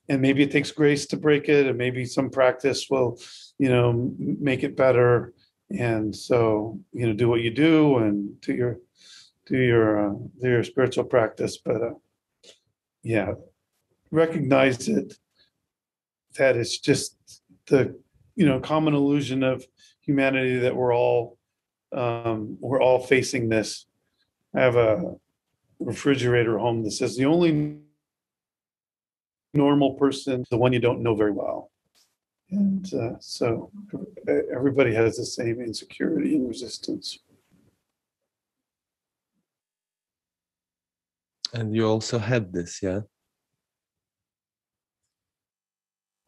and maybe it takes grace to break it, and maybe some practice will, you know, make it better. And so, you know, do what you do and do your, do your, uh, do your spiritual practice. But, uh, yeah, recognize it. That it's just the, you know, common illusion of humanity that we're all, um, we're all facing this. I have a refrigerator home that says the only normal person, the one you don't know very well. And uh, so everybody has the same insecurity and resistance. and you also had this, yeah.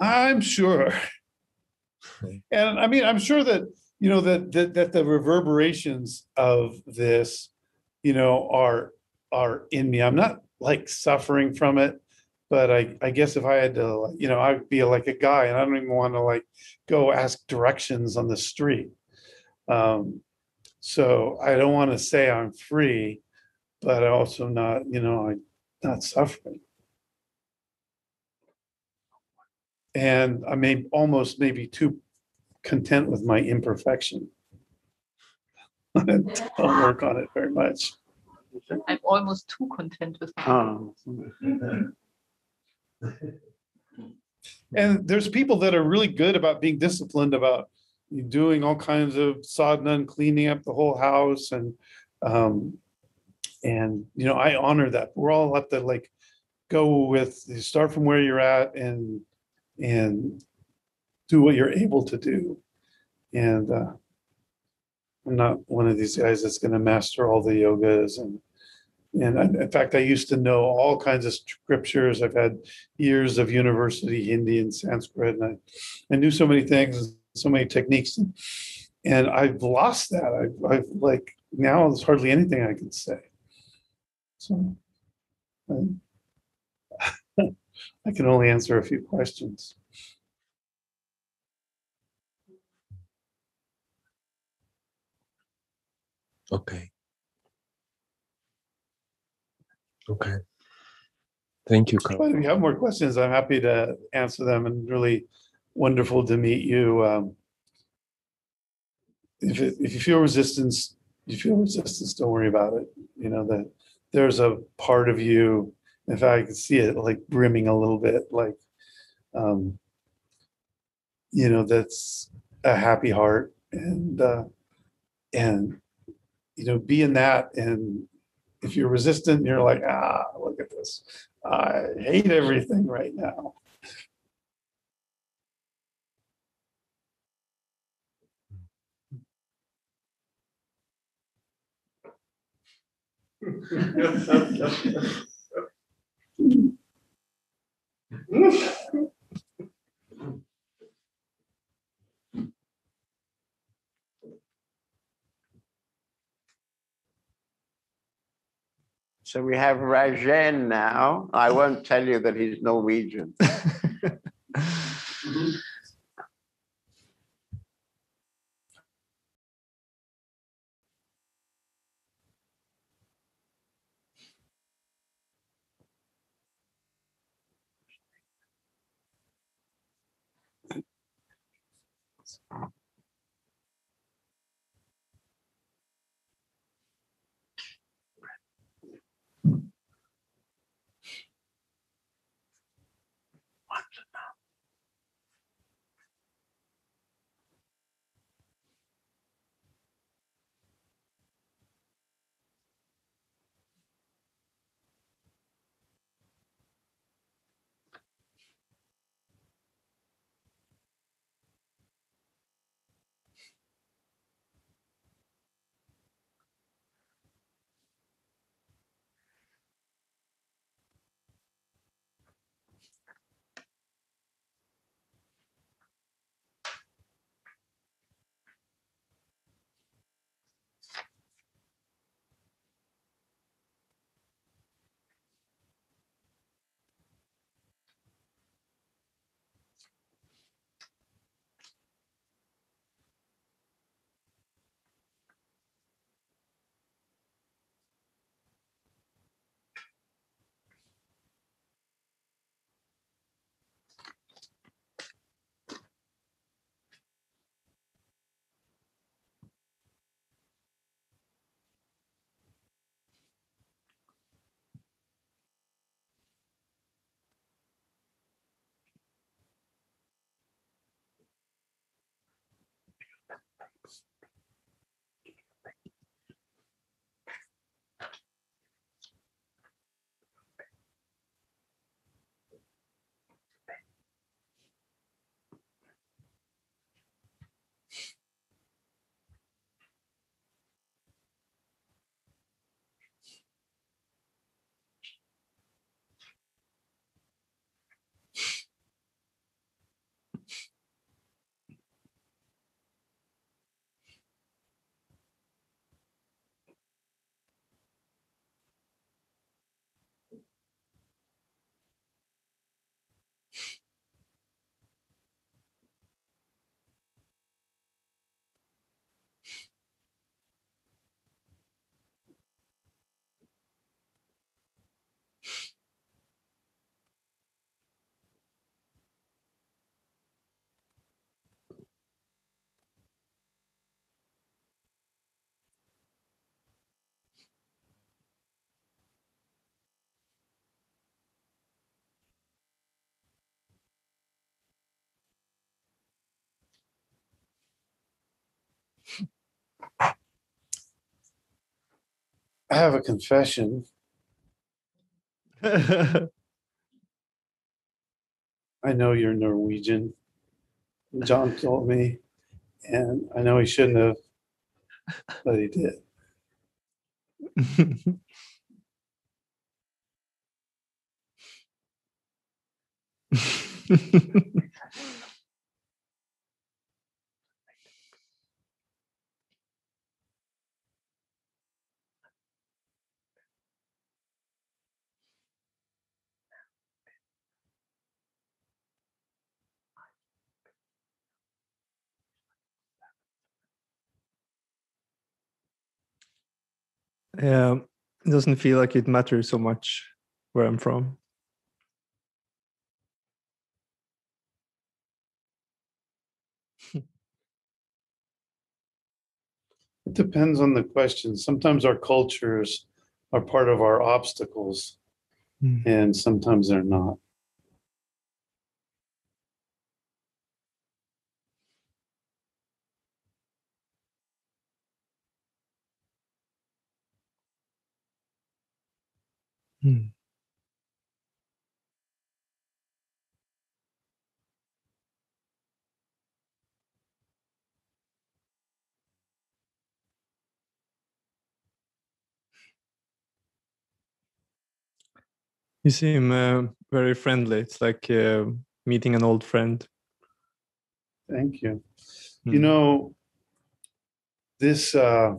I'm sure. <laughs> And I mean, I'm sure that, you know, that, that, that the reverberations of this, you know, are, are in me. I'm not like suffering from it. But I, I guess if I had to, you know, I'd be like a guy and I don't even want to like go ask directions on the street. Um, so I don't want to say I'm free, but I also not, you know, I'm not suffering. And I may almost maybe too content with my imperfection. <laughs> I Don't work on it very much. I'm almost too content with my Oh, And there's people that are really good about being disciplined about doing all kinds of sadhana and cleaning up the whole house and um and you know I honor that. We're all have to like go with you start from where you're at and and do what you're able to do. And uh I'm not one of these guys that's gonna master all the yogas and and I- in fact, I used to know all kinds of scriptures. I've had years of university Hindi and Sanskrit, and I, I knew so many things, so many techniques, and I've lost that. I've, I've like now there's hardly anything I can say. So um, <laughs> I can only answer a few questions. Okay. Okay. Thank you, Carl. If you have more questions, I'm happy to answer them and really wonderful to meet you. Um, If, it- if you feel resistance, you feel resistance, don't worry about it. You know, that there's a part of you, in fact, I can see it like brimming a little bit, like, um, you know, that's a happy heart and, uh, and, you know, be in that and if you're resistant, you're like, ah, look at this. I hate everything right now. <laughs> <laughs> So we have Rajen now. I won't tell you that he's Norwegian. <laughs> I have a confession. <laughs> I know you're Norwegian. John told me, and I know he shouldn't have, but he did. <laughs> Yeah, it doesn't feel like it matters so much where I'm from. It depends on the question. Sometimes our cultures are part of our obstacles, Hmm. and sometimes they're not. Hmm. You seem uh, very friendly. It's like uh, meeting an old friend. Thank you. You Hmm. know, this uh,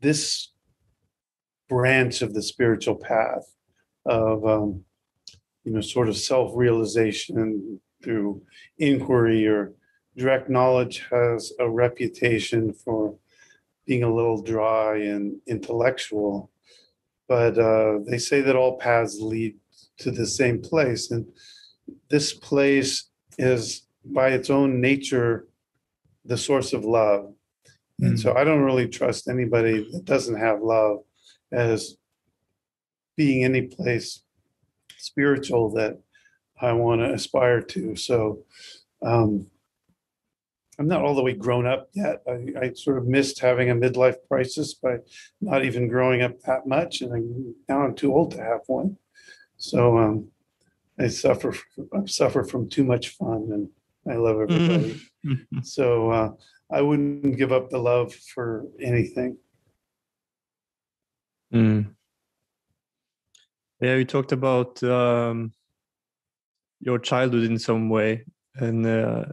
this branch of the spiritual path of um, you know sort of self-realization through inquiry or direct knowledge has a reputation for being a little dry and intellectual. But uh, they say that all paths lead to the same place and this place is by its own nature the source of love. And so I don't really trust anybody that doesn't have love as being any place spiritual that I want to aspire to. So um, I'm not all the way grown up yet. I, I sort of missed having a midlife crisis by not even growing up that much, and I'm, now I'm too old to have one. So um, I suffer. I suffer from too much fun, and I love everybody. So uh, I wouldn't give up the love for anything. Mm. Yeah, you talked about um, your childhood in some way, and uh,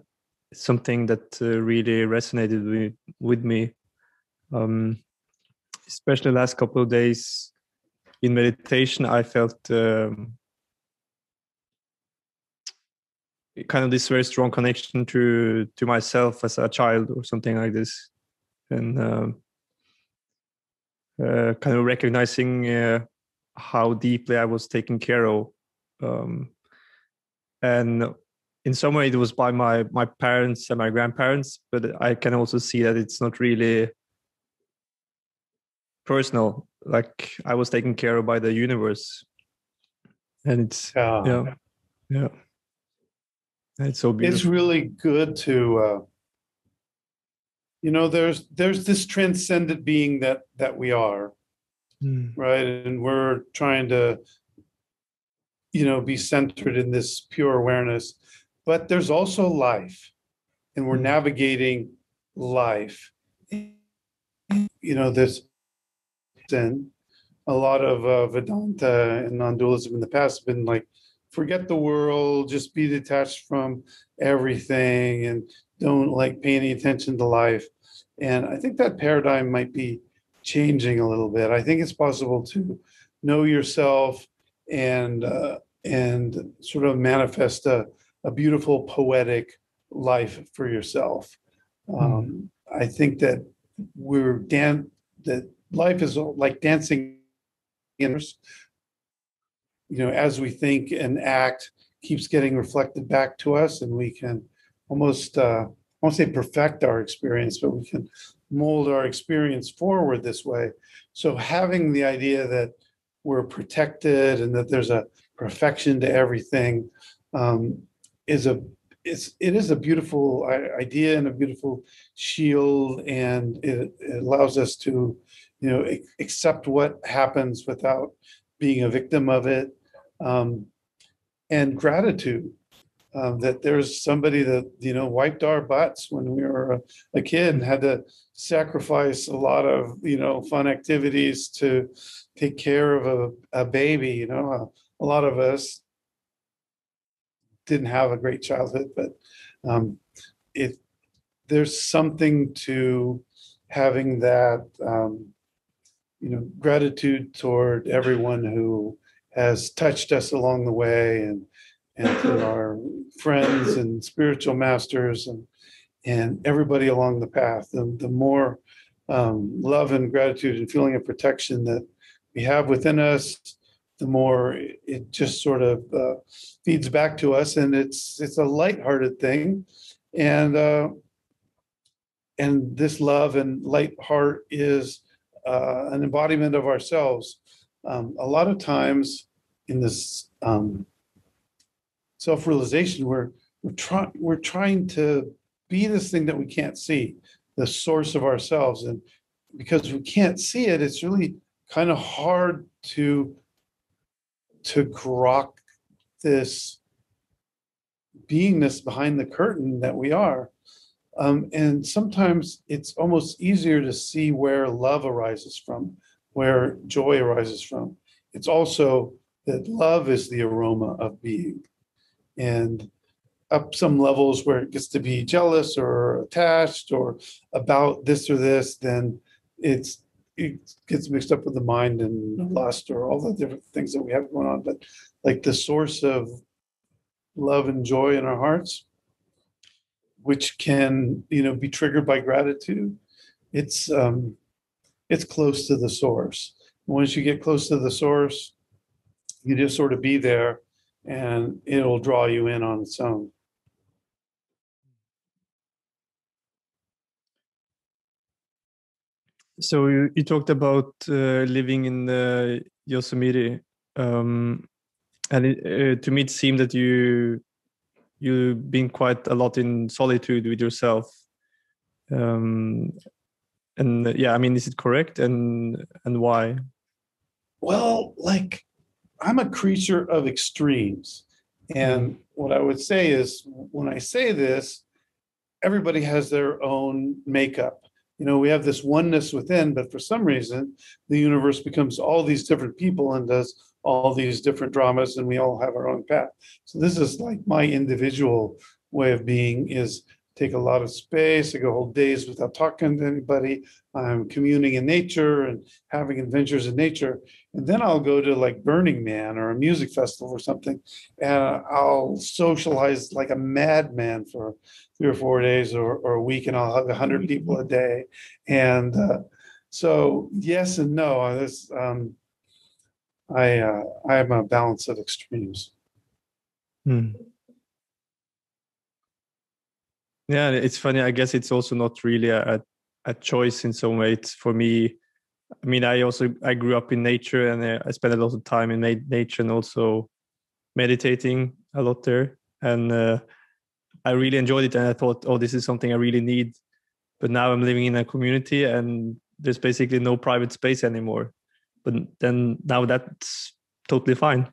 something that uh, really resonated with, with me, um, especially last couple of days in meditation. I felt um, kind of this very strong connection to to myself as a child or something like this, and. Uh, kind of recognizing uh, how deeply I was taken care of, um, and in some way it was by my my parents and my grandparents, but I can also see that it's not really personal. Like I was taken care of by the universe, and it's Uh, yeah, yeah, it's so beautiful. It's really good to. Uh, you know, there's there's this transcendent being that that we are, Mm, right? And we're trying to, you know, be centered in this pure awareness. But there's also life, and we're Mm. navigating life. You know, this and a lot of uh, Vedanta and non-dualism in the past have been like, forget the world, just be detached from everything, and don't like pay any attention to life. And I think that paradigm might be changing a little bit. I think it's possible to know yourself and uh, and sort of manifest a, a beautiful poetic life for yourself. Um, I think that we're dan that life is like dancing in you know as we think and act keeps getting reflected back to us and we can almost uh, I won't say perfect our experience, but we can mold our experience forward this way. So having the idea that we're protected and that there's a perfection to everything um, is a it's it is a beautiful idea and a beautiful shield, and it, it allows us to you know accept what happens without being a victim of it, um, and gratitude um, that there's somebody that you know wiped our butts when we were a, a kid and had to sacrifice a lot of you know fun activities to take care of a, a baby you know a, a lot of us didn't have a great childhood but um, there's something to having that um, you know gratitude toward everyone who has touched us along the way and and to our friends and spiritual masters and and everybody along the path. The, the more um, love and gratitude and feeling of protection that we have within us, the more it just sort of uh, feeds back to us, and it's it's a lighthearted thing, and uh, and this love and light heart is uh, an embodiment of ourselves. Um, a lot of times in this um, self-realization we're we're trying we're trying to be this thing that we can't see the source of ourselves. And because we can't see it it's really kind of hard to to grok this beingness behind the curtain that we are. Um, and sometimes it's almost easier to see where love arises from where joy arises from. It's also that love is the aroma of being and up some levels where it gets to be jealous or attached or about this or this, then it's it gets mixed up with the mind and lust or all the different things that we have going on. But like the source of love and joy in our hearts, which can you know be triggered by gratitude, it's um, it's close to the source. Once you get close to the source, you just sort of be there and it'll draw you in on its own. So you, you talked about uh, living in uh, Yosemite, um, and it, uh, to me it seemed that you you've been quite a lot in solitude with yourself. Um, and uh, yeah, I mean, is it correct, and and why? Well, like I'm a creature of extremes. And what I would say is when I say this, everybody has their own makeup. You know, we have this oneness within, but for some reason, the universe becomes all these different people and does all these different dramas, and we all have our own path. So this is like my individual way of being is take a lot of space. I go whole days without talking to anybody. I'm communing in nature and having adventures in nature. And then I'll go to like Burning Man or a music festival or something, and I'll socialize like a madman for three or four days or, or a week, and I'll hug a hundred people a day. And uh, so, yes and no. This, um, I uh, I am a balance of extremes. Hmm. Yeah, it's funny. I guess it's also not really a, a choice in some way. It's for me. I mean, I also I grew up in nature and I, I spent a lot of time in nature and also meditating a lot there. And uh, I really enjoyed it. And I thought, oh, this is something I really need. But now I'm living in a community and there's basically no private space anymore. But then now that's totally fine.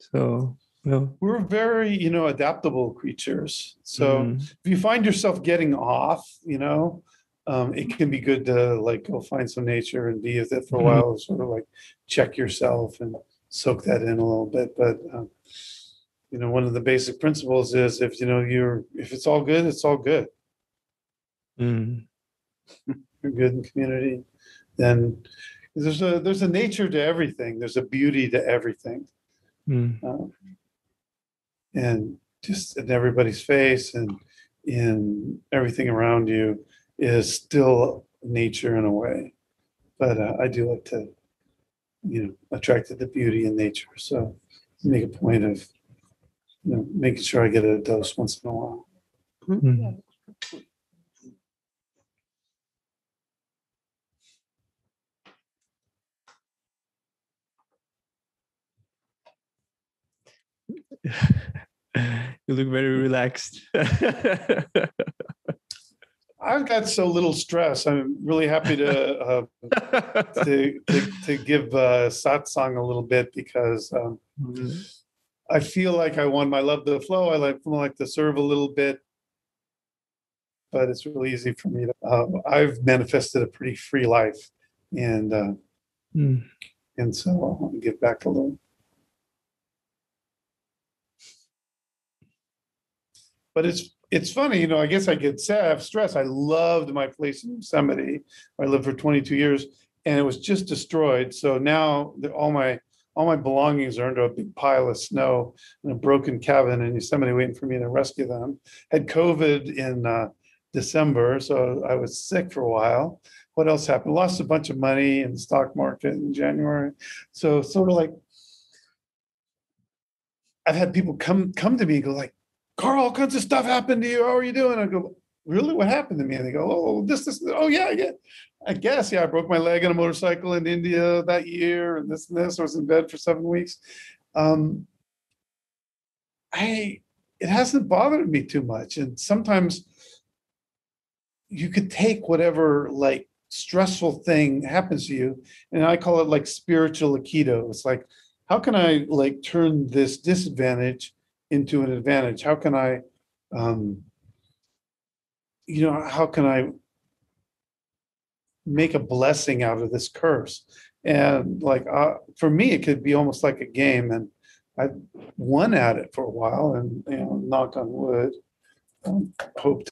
So yeah. We're very, you know, adaptable creatures. So Mm. if you find yourself getting off, you know, um, it can be good to like go find some nature and be with it for a Mhm. while, sort of like check yourself and soak that in a little bit. But um, you know, one of the basic principles is if you know you're if it's all good, it's all good. Mm. <laughs> You're good in community, then there's a there's a nature to everything. There's a beauty to everything. Mm. um, and just in everybody's face and in everything around you is still nature in a way. But uh, I do like to, you know, attract to the beauty in nature. So make a point of, you know, making sure I get a dose once in a while. Mm. You look very relaxed. I've got so little stress. I'm really happy to uh, to, to to give uh, satsang a little bit because um, I feel like I want my love to flow. I like like to serve a little bit, but it's really easy for me to. Uh, I've manifested a pretty free life, and uh, Mm. and so I want to give back a little. But it's it's funny, you know. I guess I get sad, stress. I loved my place in Yosemite. I lived for 22 years, and it was just destroyed. So now all my all my belongings are under a big pile of snow in a broken cabin in Yosemite, waiting for me to rescue them. Had COVID in uh, December, so I was sick for a while. What else happened? Lost a bunch of money in the stock market in January. So sort of like I've had people come come to me go like, Karl, all kinds of stuff happened to you. How are you doing? I go, really? What happened to me? And they go, oh, this, this. Oh, yeah, yeah. I guess, yeah. I broke my leg on a motorcycle in India that year, and this and this. I was in bed for seven weeks. Um, I it hasn't bothered me too much, and sometimes you could take whatever like stressful thing happens to you, and I call it like spiritual aikido. It's like, how can I like turn this disadvantage into an advantage? How can I, um, you know, how can I make a blessing out of this curse? And like uh, for me, it could be almost like a game, and I won at it for a while, and you know, knock on wood, um, hoped.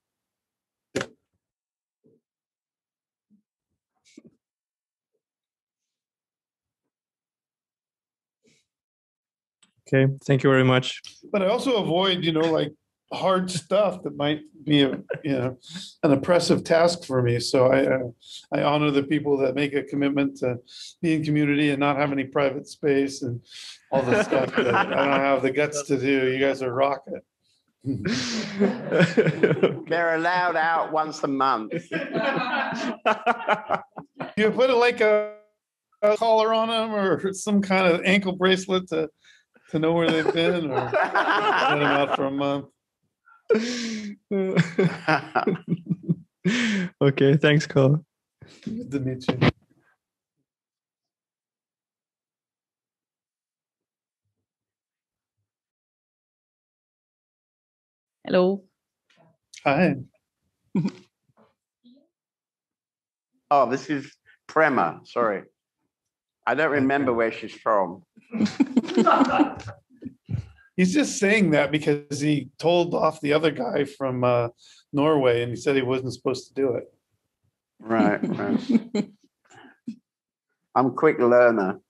Okay, thank you very much. But I also avoid, you know, like hard stuff that might be a you know an oppressive task for me. So I uh, I honor the people that make a commitment to be in community and not have any private space and all the stuff that I don't have the guts to do. You guys are rocking <laughs> <laughs> They're allowed out once a month. You put it like a, a collar on them or some kind of ankle bracelet to, to know where they've been or let them out for a month. <laughs> okay, thanks, Karl. Good to meet you. Hello. Hi. Oh, this is Prema. Sorry. I don't remember where she's from. <laughs> He's just saying that because he told off the other guy from uh, Norway and he said he wasn't supposed to do it. Right, right. <laughs> I'm a quick learner.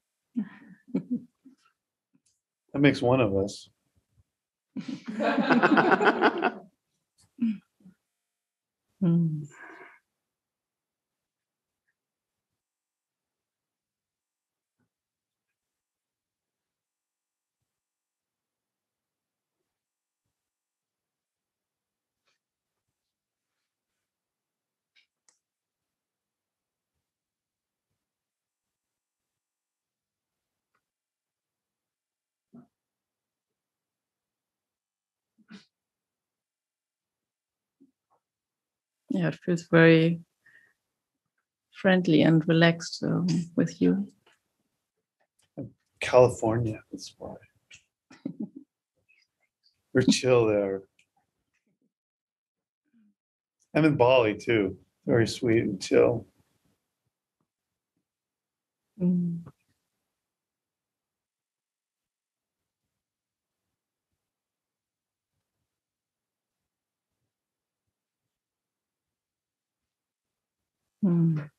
That makes one of us. <laughs> Mm. Yeah, it feels very friendly and relaxed um, with you. California, that's why. <laughs> We're chill there. I'm in Bali too. Very sweet and chill. Mm. Mm.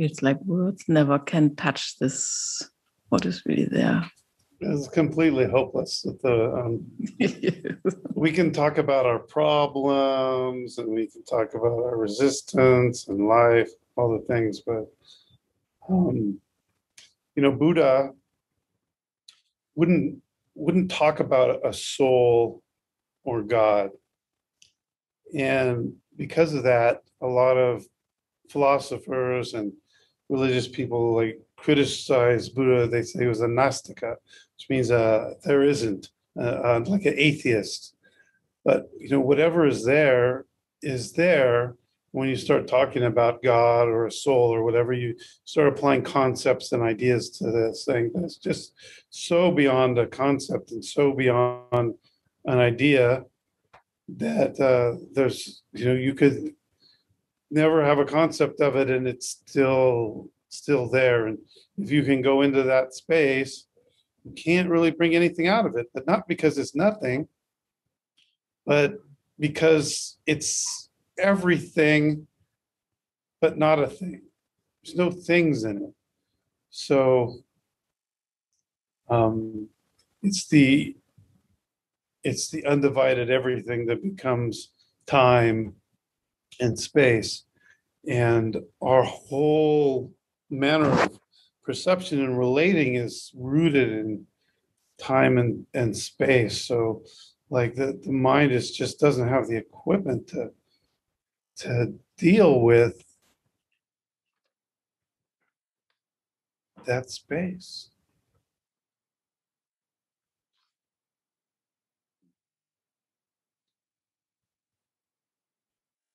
Feels like words never can touch this. What is really there? It's completely hopeless. The, um, <laughs> we can talk about our problems and we can talk about our resistance and life, all the things, but um, you know, Buddha wouldn't wouldn't talk about a soul or God. And because of that, a lot of philosophers and religious people like criticize Buddha. They say he was a Nastika, which means uh, there isn't, uh, uh, like an atheist. But you know, whatever is there is there when you start talking about God or a soul or whatever. You start applying concepts and ideas to this thing, but it's just so beyond a concept and so beyond an idea that uh, there's you know you could never have a concept of it and it's still still there. And if you can go into that space you can't really bring anything out of it but not because it's nothing but because it's everything but not a thing. There's no things in it. So um it's the it's the undivided everything that becomes time and space. And our whole manner of perception and relating is rooted in time and, and space. So like the, the mind is just doesn't have the equipment to to deal with that space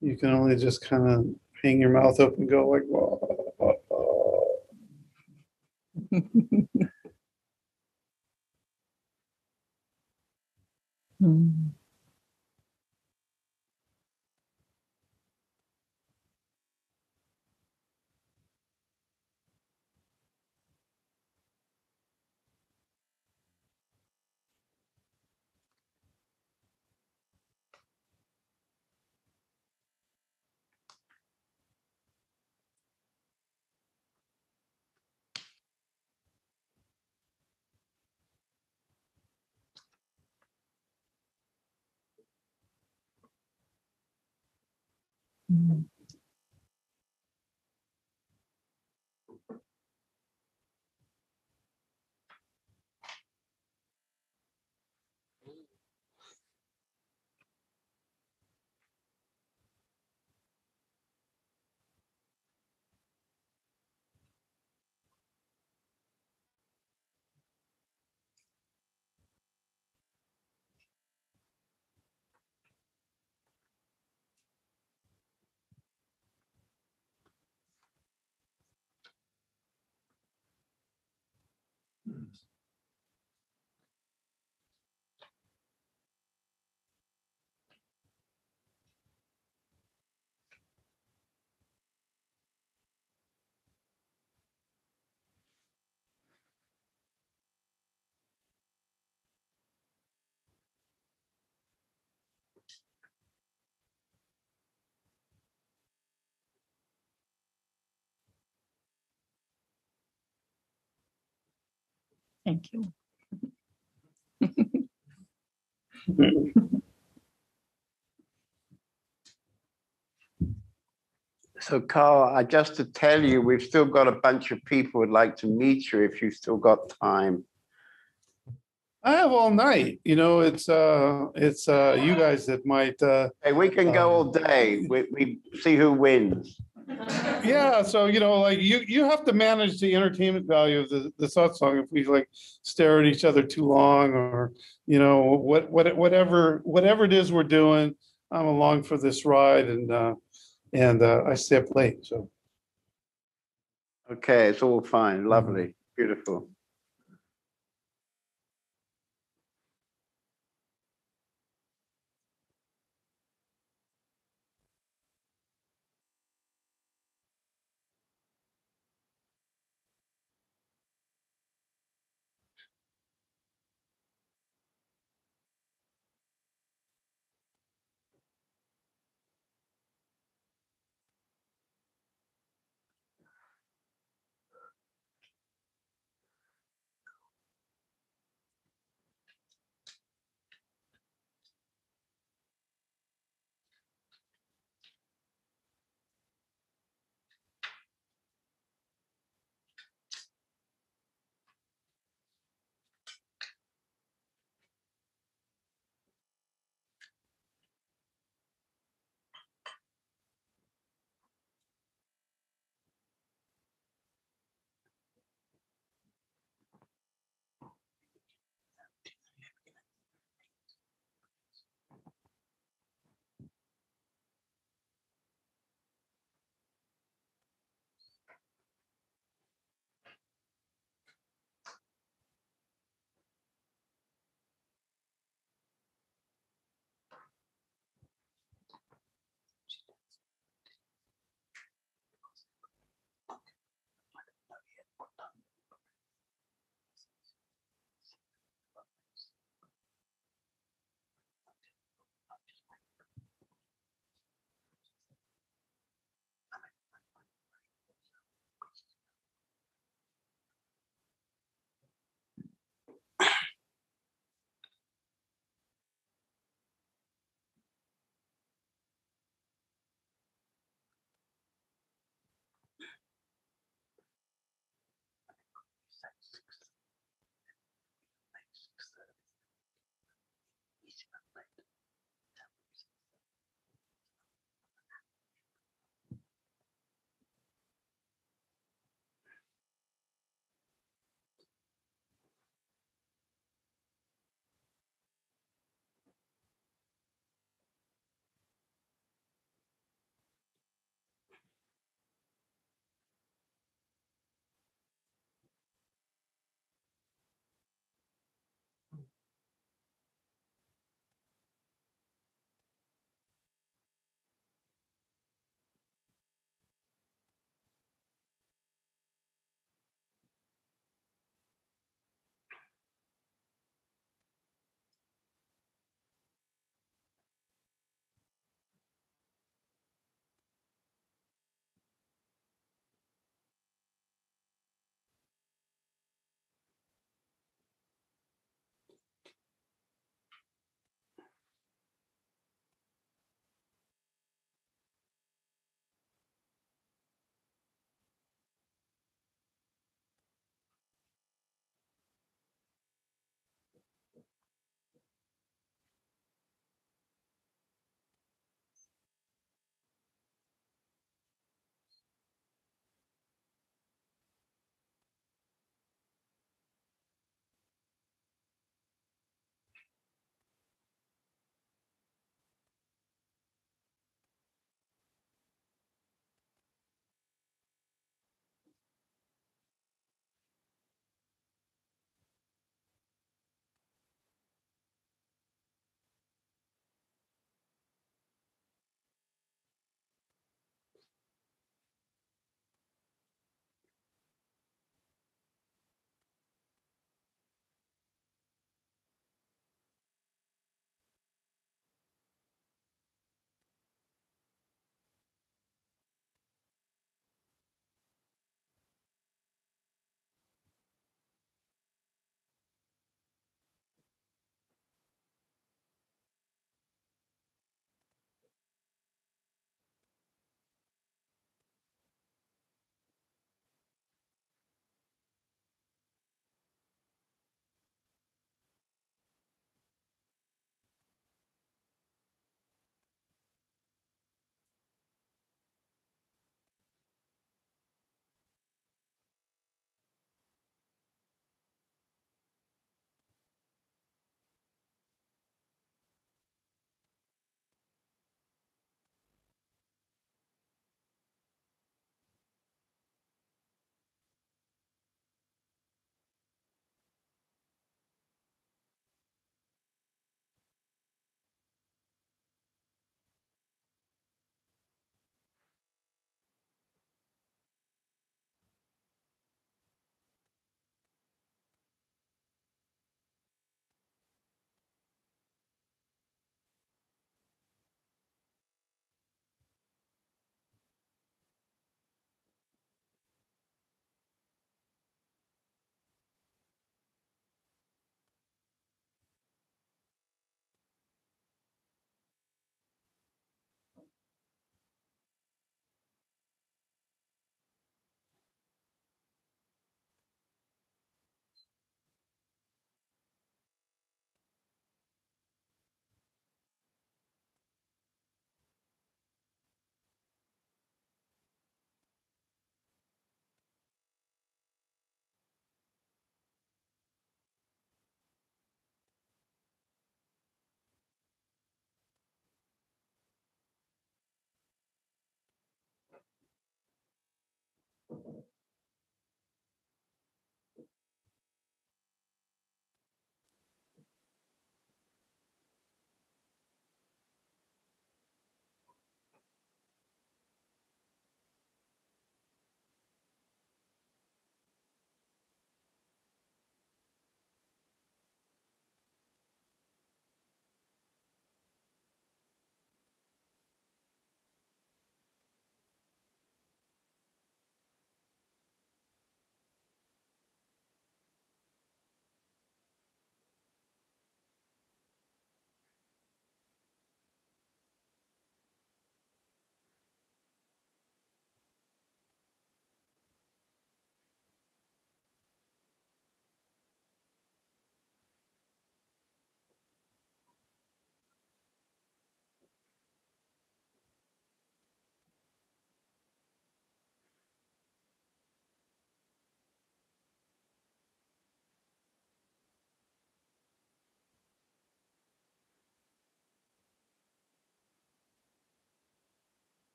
you can only just kind of hang your mouth open and go like, "Whoa." <laughs> Hmm. Hmm. Hmm. Thank you. So, Karl, I just to tell you, we've still got a bunch of people who'd like to meet you if you've still got time. I have all night, you know, it's, uh, it's, uh, you guys that might, uh, Hey, we can go all day. We, we see who wins. <laughs> yeah, so, you know, like you, you have to manage the entertainment value of the, the satsang if we like stare at each other too long or, you know, what, what, whatever, whatever it is we're doing, I'm along for this ride and, uh, and, uh, I stay up late, so. Okay, it's all fine. Lovely. Beautiful. right.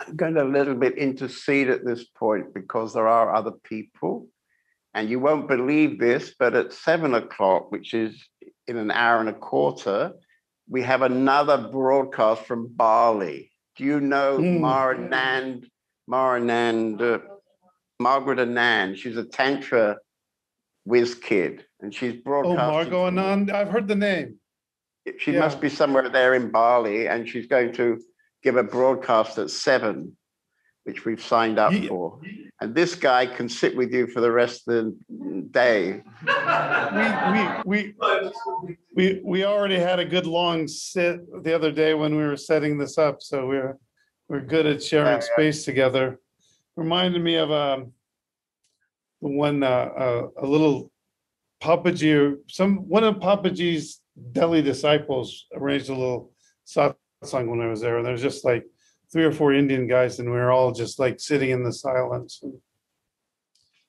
I'm going to a little bit intercede at this point because there are other people. And you won't believe this, but at seven o'clock, which is in an hour and a quarter, we have another broadcast from Bali. Do you know Mm. Maranand, Maranand, uh, Margaret Anand? She's a Tantra whiz kid, and she's broadcasting. Oh, broadcasting. Margot from- Anand, I've heard the name. She Yeah. must be somewhere there in Bali, and she's going to give a broadcast at seven, which we've signed up Ye- for. And this guy can sit with you for the rest of the day. We, we, we, we, we already had a good long sit the other day when we were setting this up, so we're, we're good at sharing yeah. space together. Reminded me of, um, the one, uh, uh, a little Papaji, some, one of Papaji's Delhi disciples arranged a little satsang when I was there, and there's just like three or four Indian guys, and we were all just like sitting in the silence. and it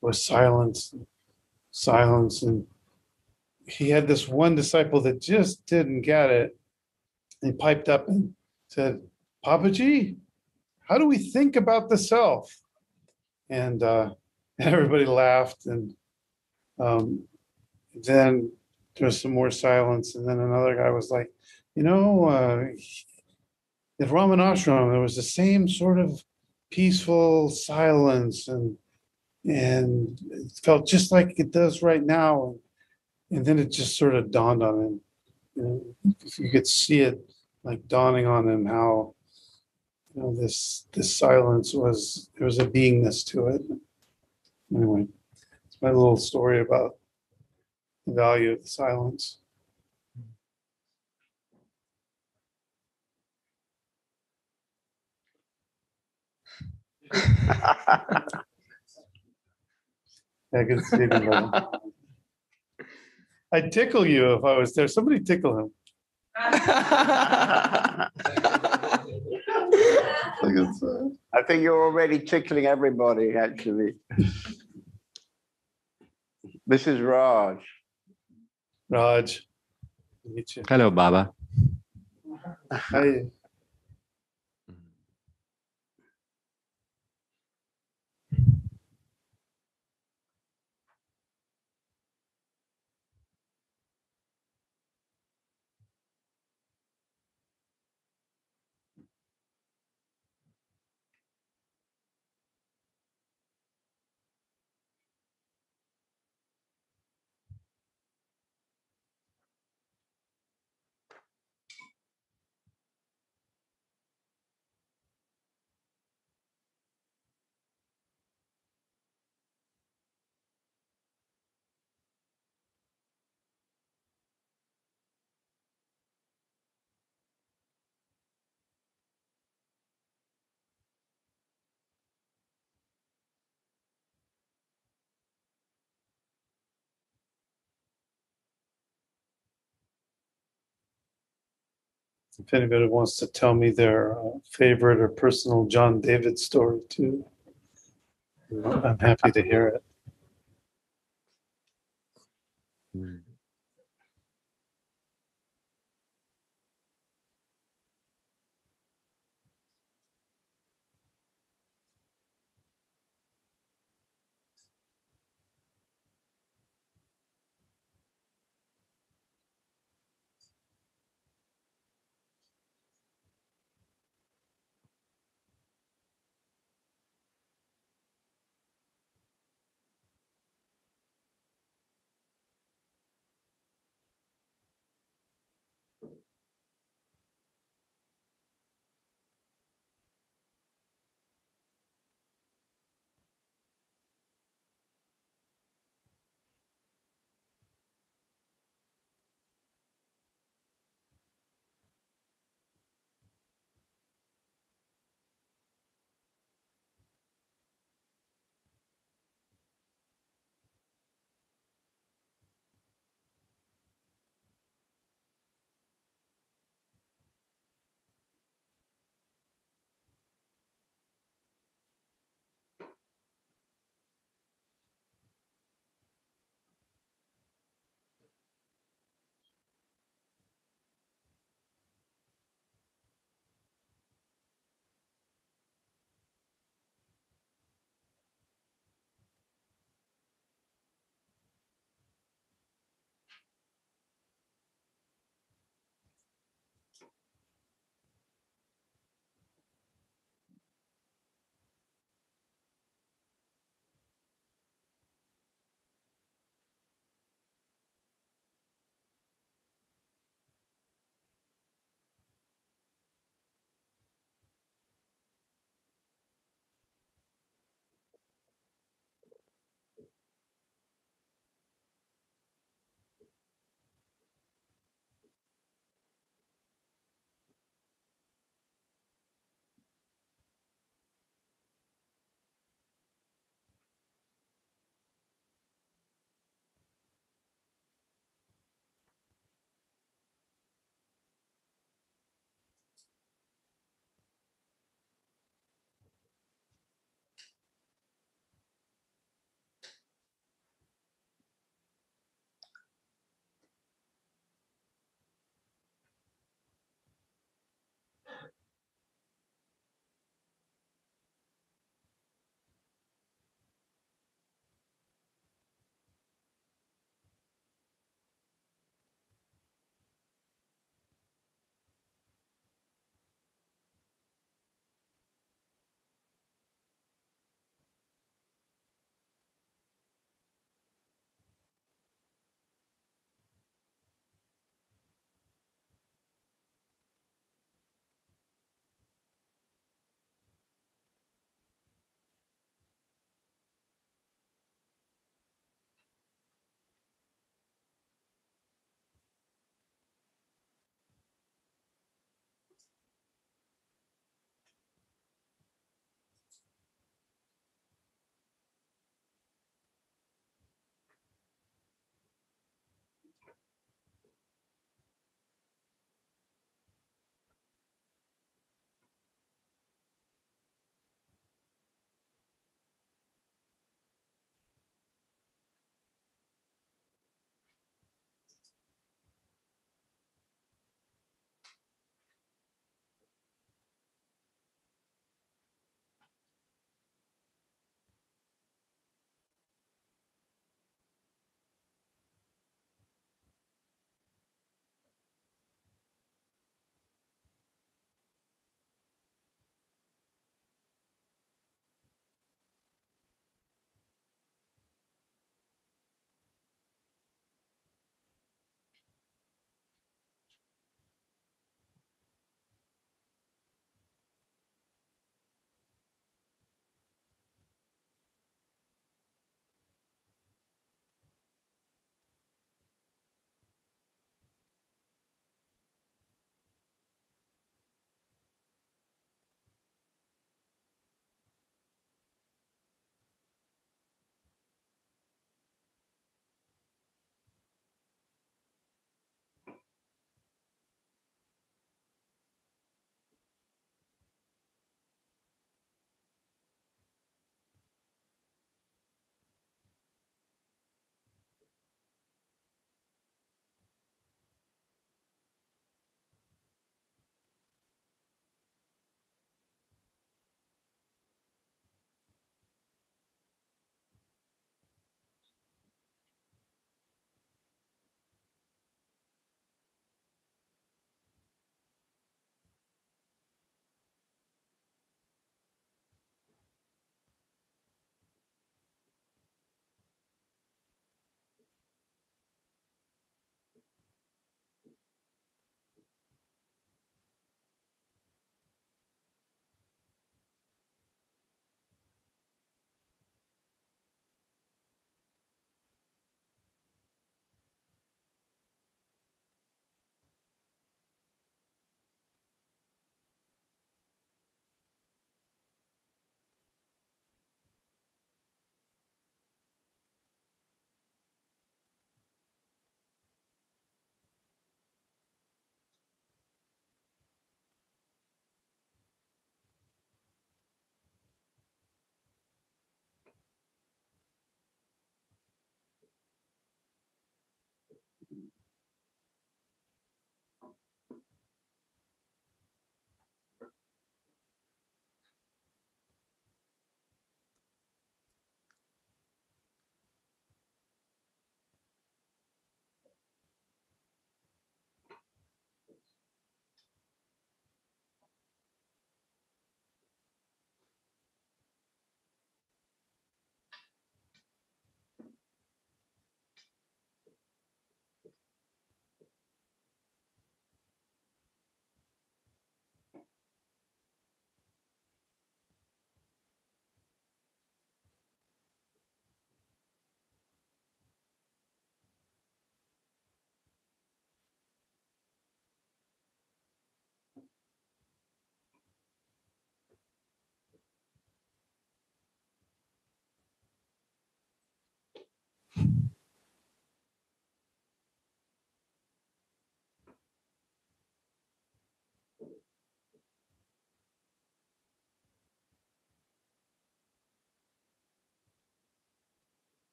Was silence, silence, and he had this one disciple that just didn't get it. He piped up and said, Papaji, how do we think about the self? And uh, <laughs> everybody laughed. And um, then there was some more silence. And then another guy was like, you know, uh, at Ramanashram, there was the same sort of peaceful silence and and it felt just like it does right now. And then it just sort of dawned on him. You know, you could see it like dawning on him how you know this this silence was there was a beingness to it. Anyway, it's my little story about the value of the silence. <laughs> I can see it. in my- I'd tickle you if I was there. Somebody tickle him. Like it's, <laughs> I think you're already tickling everybody, actually. This is Raj. Raj. Meet you. Hello, Baba. Hi. If anybody wants to tell me their uh, favorite or personal John David story too, I'm happy to hear it.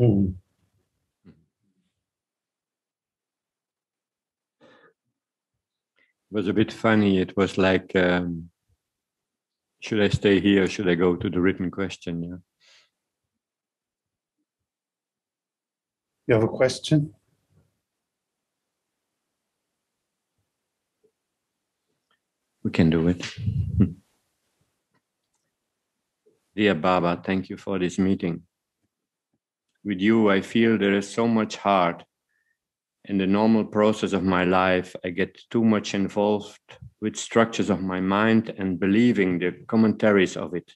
Hmm. It was a bit funny. It was like, um, should I stay here? Or should I go to the written question? Yeah. You have a question? We can do it. <laughs> Dear Baba, thank you for this meeting. With you, I feel there is so much heart. In the normal process of my life, I get too much involved with structures of my mind and believing the commentaries of it.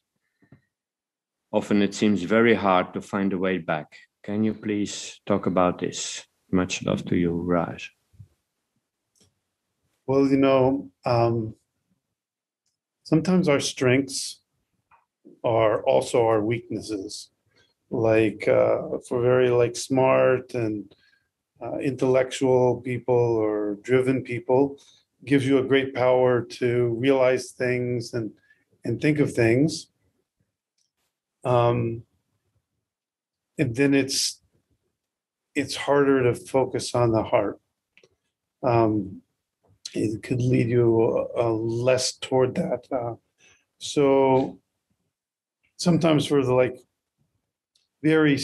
Often it seems very hard to find a way back. Can you please talk about this? Much love to you, Raj. Well, you know, um, sometimes our strengths are also our weaknesses. Like uh, for very like smart and uh, intellectual people or driven people, gives you a great power to realize things and and think of things. Um, and then it's it's harder to focus on the heart. Um, it could lead you uh, less toward that. Uh, so sometimes for the like very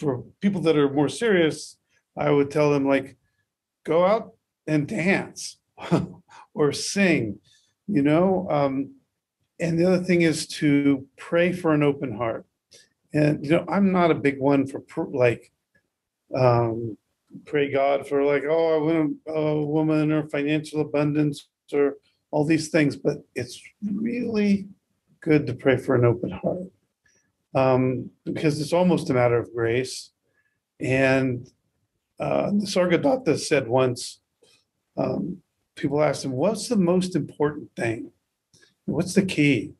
for people that are more serious, I would tell them like go out and dance <laughs> or sing, you know. Um, and the other thing is to pray for an open heart. And you know, I'm not a big one for like um, pray God for like, oh, I want a woman or financial abundance or all these things, but it's really good to pray for an open heart um, because it's almost a matter of grace. And uh, Nisargadatta said once, um, people asked him, what's the most important thing? What's the key?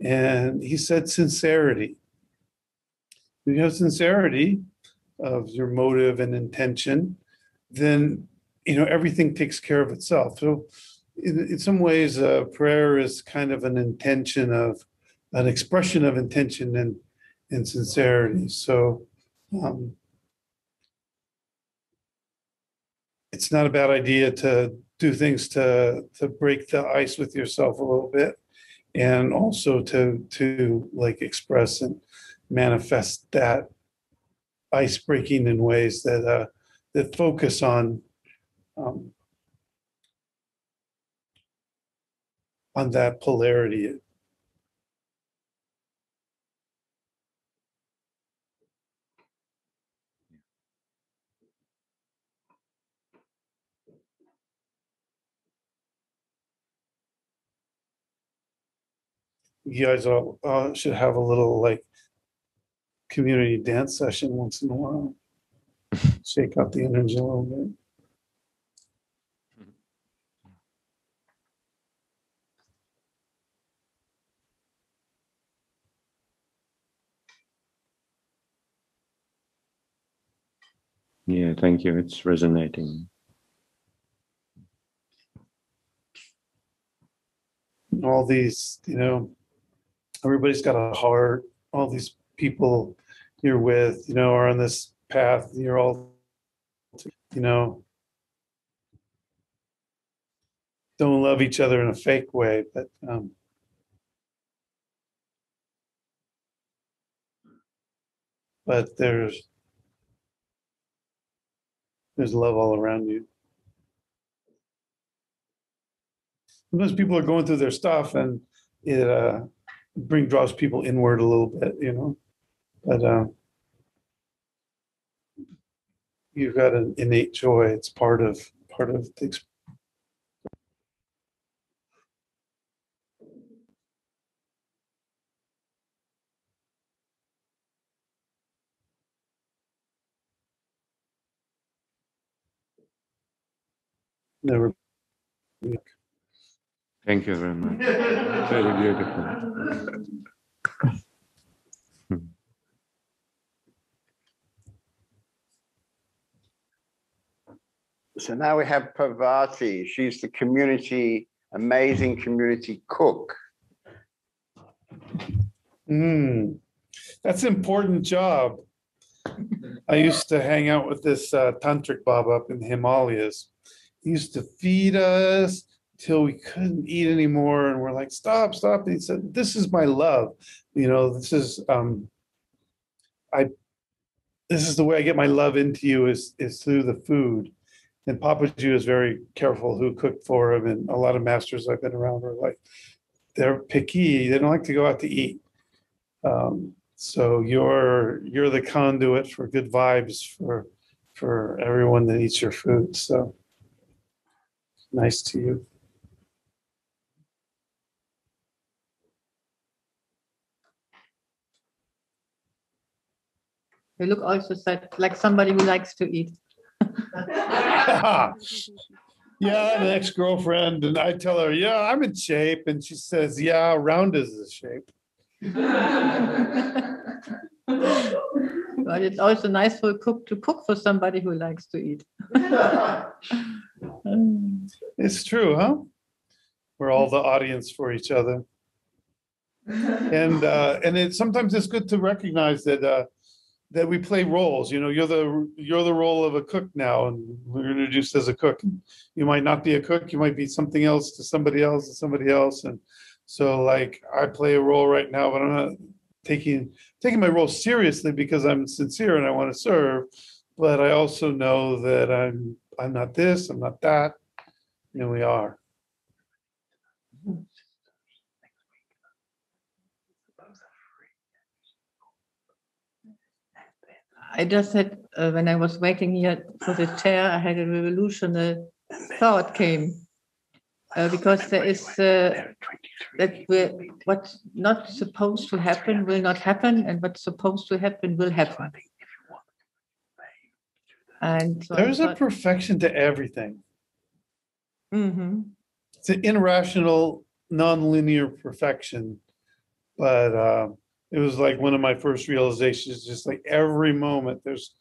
And he said, sincerity. If you have sincerity of your motive and intention, then you know everything takes care of itself. So, in, in some ways, uh, prayer is kind of an intention of an expression of intention and and sincerity. So, um, it's not a bad idea to do things to to break the ice with yourself a little bit, and also to to like express and manifest that ice breaking in ways that uh, that focus on um, on that polarity. You guys all uh, should have a little like community dance session once in a while. <laughs> Shake out the energy a little bit. Yeah, thank you. It's resonating. All these, you know, everybody's got a heart. All these people you're with, you know, are on this path. You're all, you know, don't love each other in a fake way, but um, but there's there's love all around you. Sometimes people are going through their stuff, and it uh, bring draws people inward a little bit, you know. But uh, you've got an innate joy. It's part of part of the experience. Never. Thank you very much. Very beautiful. So now we have Parvati. She's the community, amazing community cook. Mm, that's an important job. I used to hang out with this uh, tantric Baba up in the Himalayas. He used to feed us till we couldn't eat anymore, and we're like, "Stop, stop!" And he said, "This is my love. You know, this is um, I. This is the way I get my love into you is is through the food." And Papaji is very careful who cooked for him, and a lot of masters I've been around were like, they're picky. They don't like to go out to eat. Um, so you're you're the conduit for good vibes for for everyone that eats your food. So nice to you. You look also so- like somebody who likes to eat. <laughs> yeah, an ex-girlfriend, and I tell her, yeah, I'm in shape, and she says, yeah, round is the shape. But it's also nice for a cook to cook for somebody who likes to eat. <laughs> It's true, huh? We're all the audience for each other. And uh, and it sometimes it's good to recognize that uh, that we play roles. You know, you're the you're the role of a cook now, and we're introduced as a cook. You might not be a cook. You might be something else to somebody else to somebody else. And so, like, I play a role right now, but I'm not taking taking my role seriously because I'm sincere and I want to serve. But I also know that I'm I'm not this. I'm not that. And we are. I just had, uh, when I was waiting here for the chair, I had a revolutionary thought came. Uh, because there is uh, that what's not supposed to happen will not happen, and what's supposed to happen will happen. And so There's a perfection to everything. Mhm. It's an irrational, nonlinear perfection. But uh, it was like one of my first realizations, just like every moment there's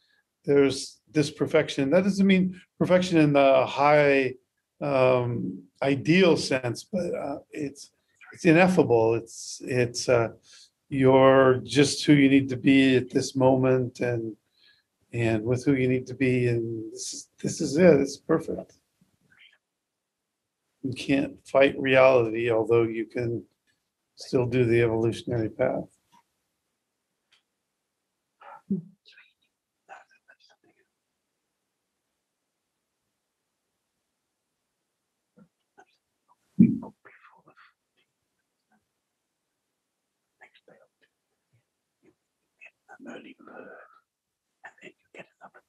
there's this perfection. That doesn't mean perfection in the high um, ideal sense, but uh, it's it's ineffable. It's it's uh, you're just who you need to be at this moment and and with who you need to be and this is this is it. It's perfect. You can't fight reality, although you can still do the evolutionary path.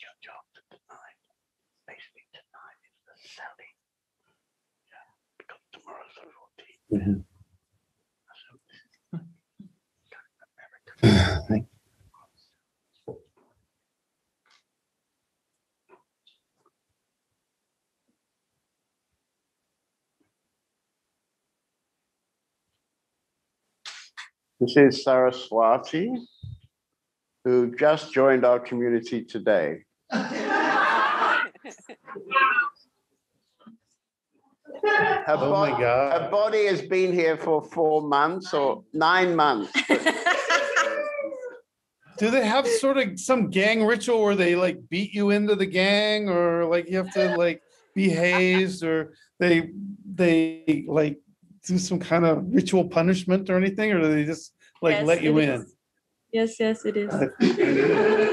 your job to tonight. Basically, tonight is the selling. Yeah, because tomorrow's the routine. Mm-hmm. <laughs> This is Saraswati, who just joined our community today. Her, Oh my God. her body has been here for four months or nine months. <laughs> Do they have sort of some gang ritual where they like beat you into the gang or like you have to like be hazed or they they like do some kind of ritual punishment or anything or do they just like Yes, let you it in? is. Yes, yes, it is.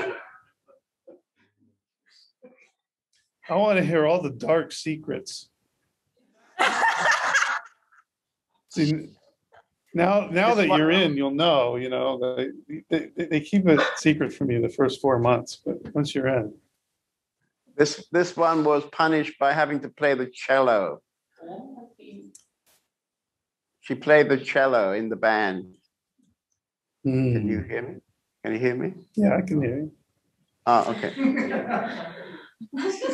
<laughs> I want to hear all the dark secrets. <laughs> See, now, now that you're in, you'll know, you know, they, they, they keep it secret from you the first four months, but once you're in. This this one was punished by having to play the cello. She played the cello in the band. Can you hear me? Can you hear me? Yeah, I can hear you. Ah, okay. <laughs>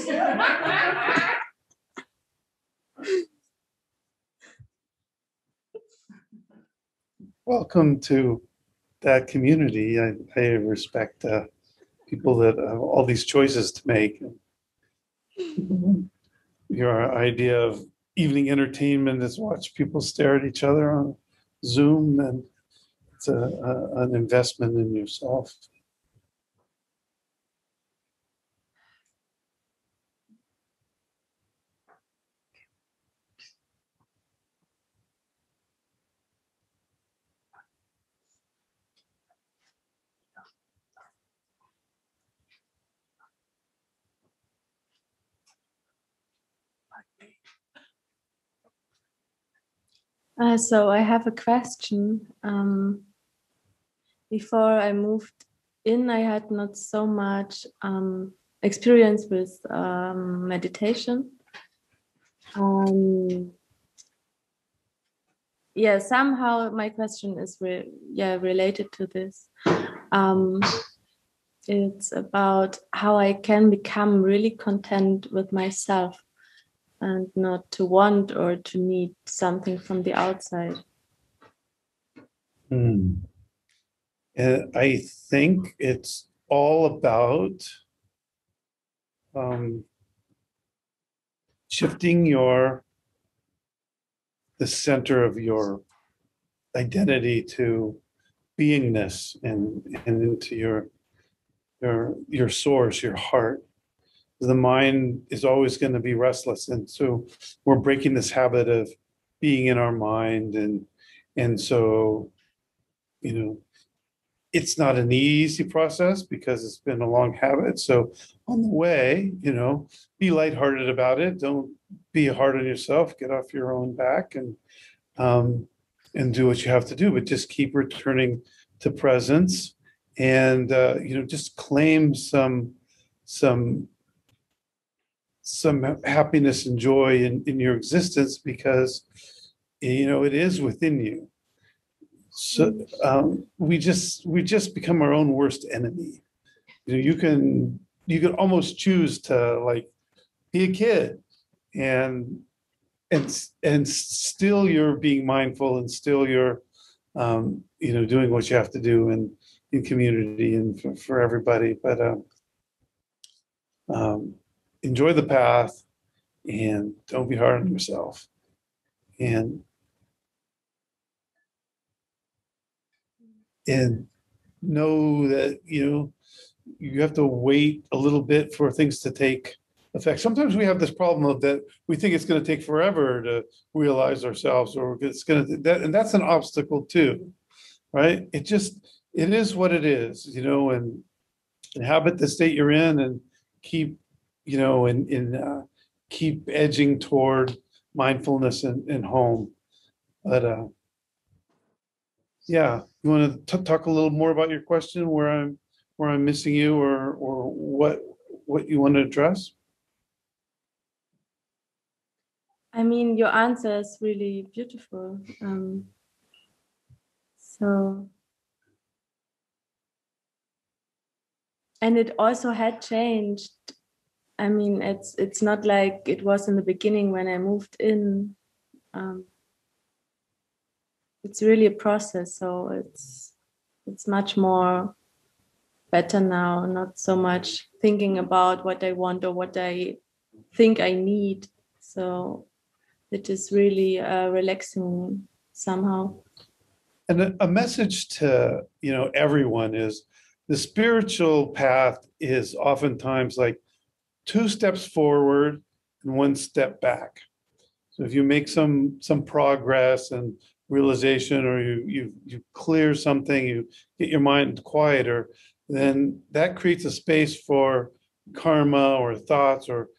Welcome to that community. I, I respect uh, people that have all these choices to make. Your idea of evening entertainment is watch people stare at each other on Zoom, and it's a, a, an investment in yourself. Uh, so I have a question. Um, before I moved in, I had not so much um, experience with um, meditation. Um, yeah, somehow my question is re- yeah related to this. Um, it's about how I can become really content with myself and not to want or to need something from the outside. Hmm. Uh, I think it's all about um, shifting your the center of your identity to beingness and and into your your your source, your heart. The mind is always going to be restless, and so we're breaking this habit of being in our mind, and and so you know it's not an easy process because it's been a long habit. So on the way, you know, be lighthearted about it. Don't be hard on yourself. Get off your own back and um, and do what you have to do. But just keep returning to presence and uh, you know just claim some some some happiness and joy in, in your existence because you know it is within you. So um, we just we just become our own worst enemy. You know you can you can almost choose to like be a kid and and and still you're being mindful and still you're um, you know doing what you have to do in in community and for, for everybody. But um, um, enjoy the path and don't be hard on yourself. And and know that you know you have to wait a little bit for things to take effect. Sometimes we have this problem of that we think it's going to take forever to realize ourselves or it's going to that and that's an obstacle too right? It just it is what it is you know and inhabit the state you're in and keep you know and in uh, keep edging toward mindfulness and, and home but uh yeah you want to talk a little more about your question where i'm where i'm missing you or or what what you want to address? I mean, your answer is really beautiful. Um, so, and it also had changed. I mean, it's it's not like it was in the beginning when I moved in. Um, it's really a process, so it's it's much more better now. Not so much thinking about what I want or what I think I need. So it is really uh, relaxing somehow. And a, a message to you know everyone is the spiritual path is oftentimes like two steps forward and one step back. So if you make some some progress and realization or you you you clear something, you get your mind quieter, then that creates a space for karma or thoughts or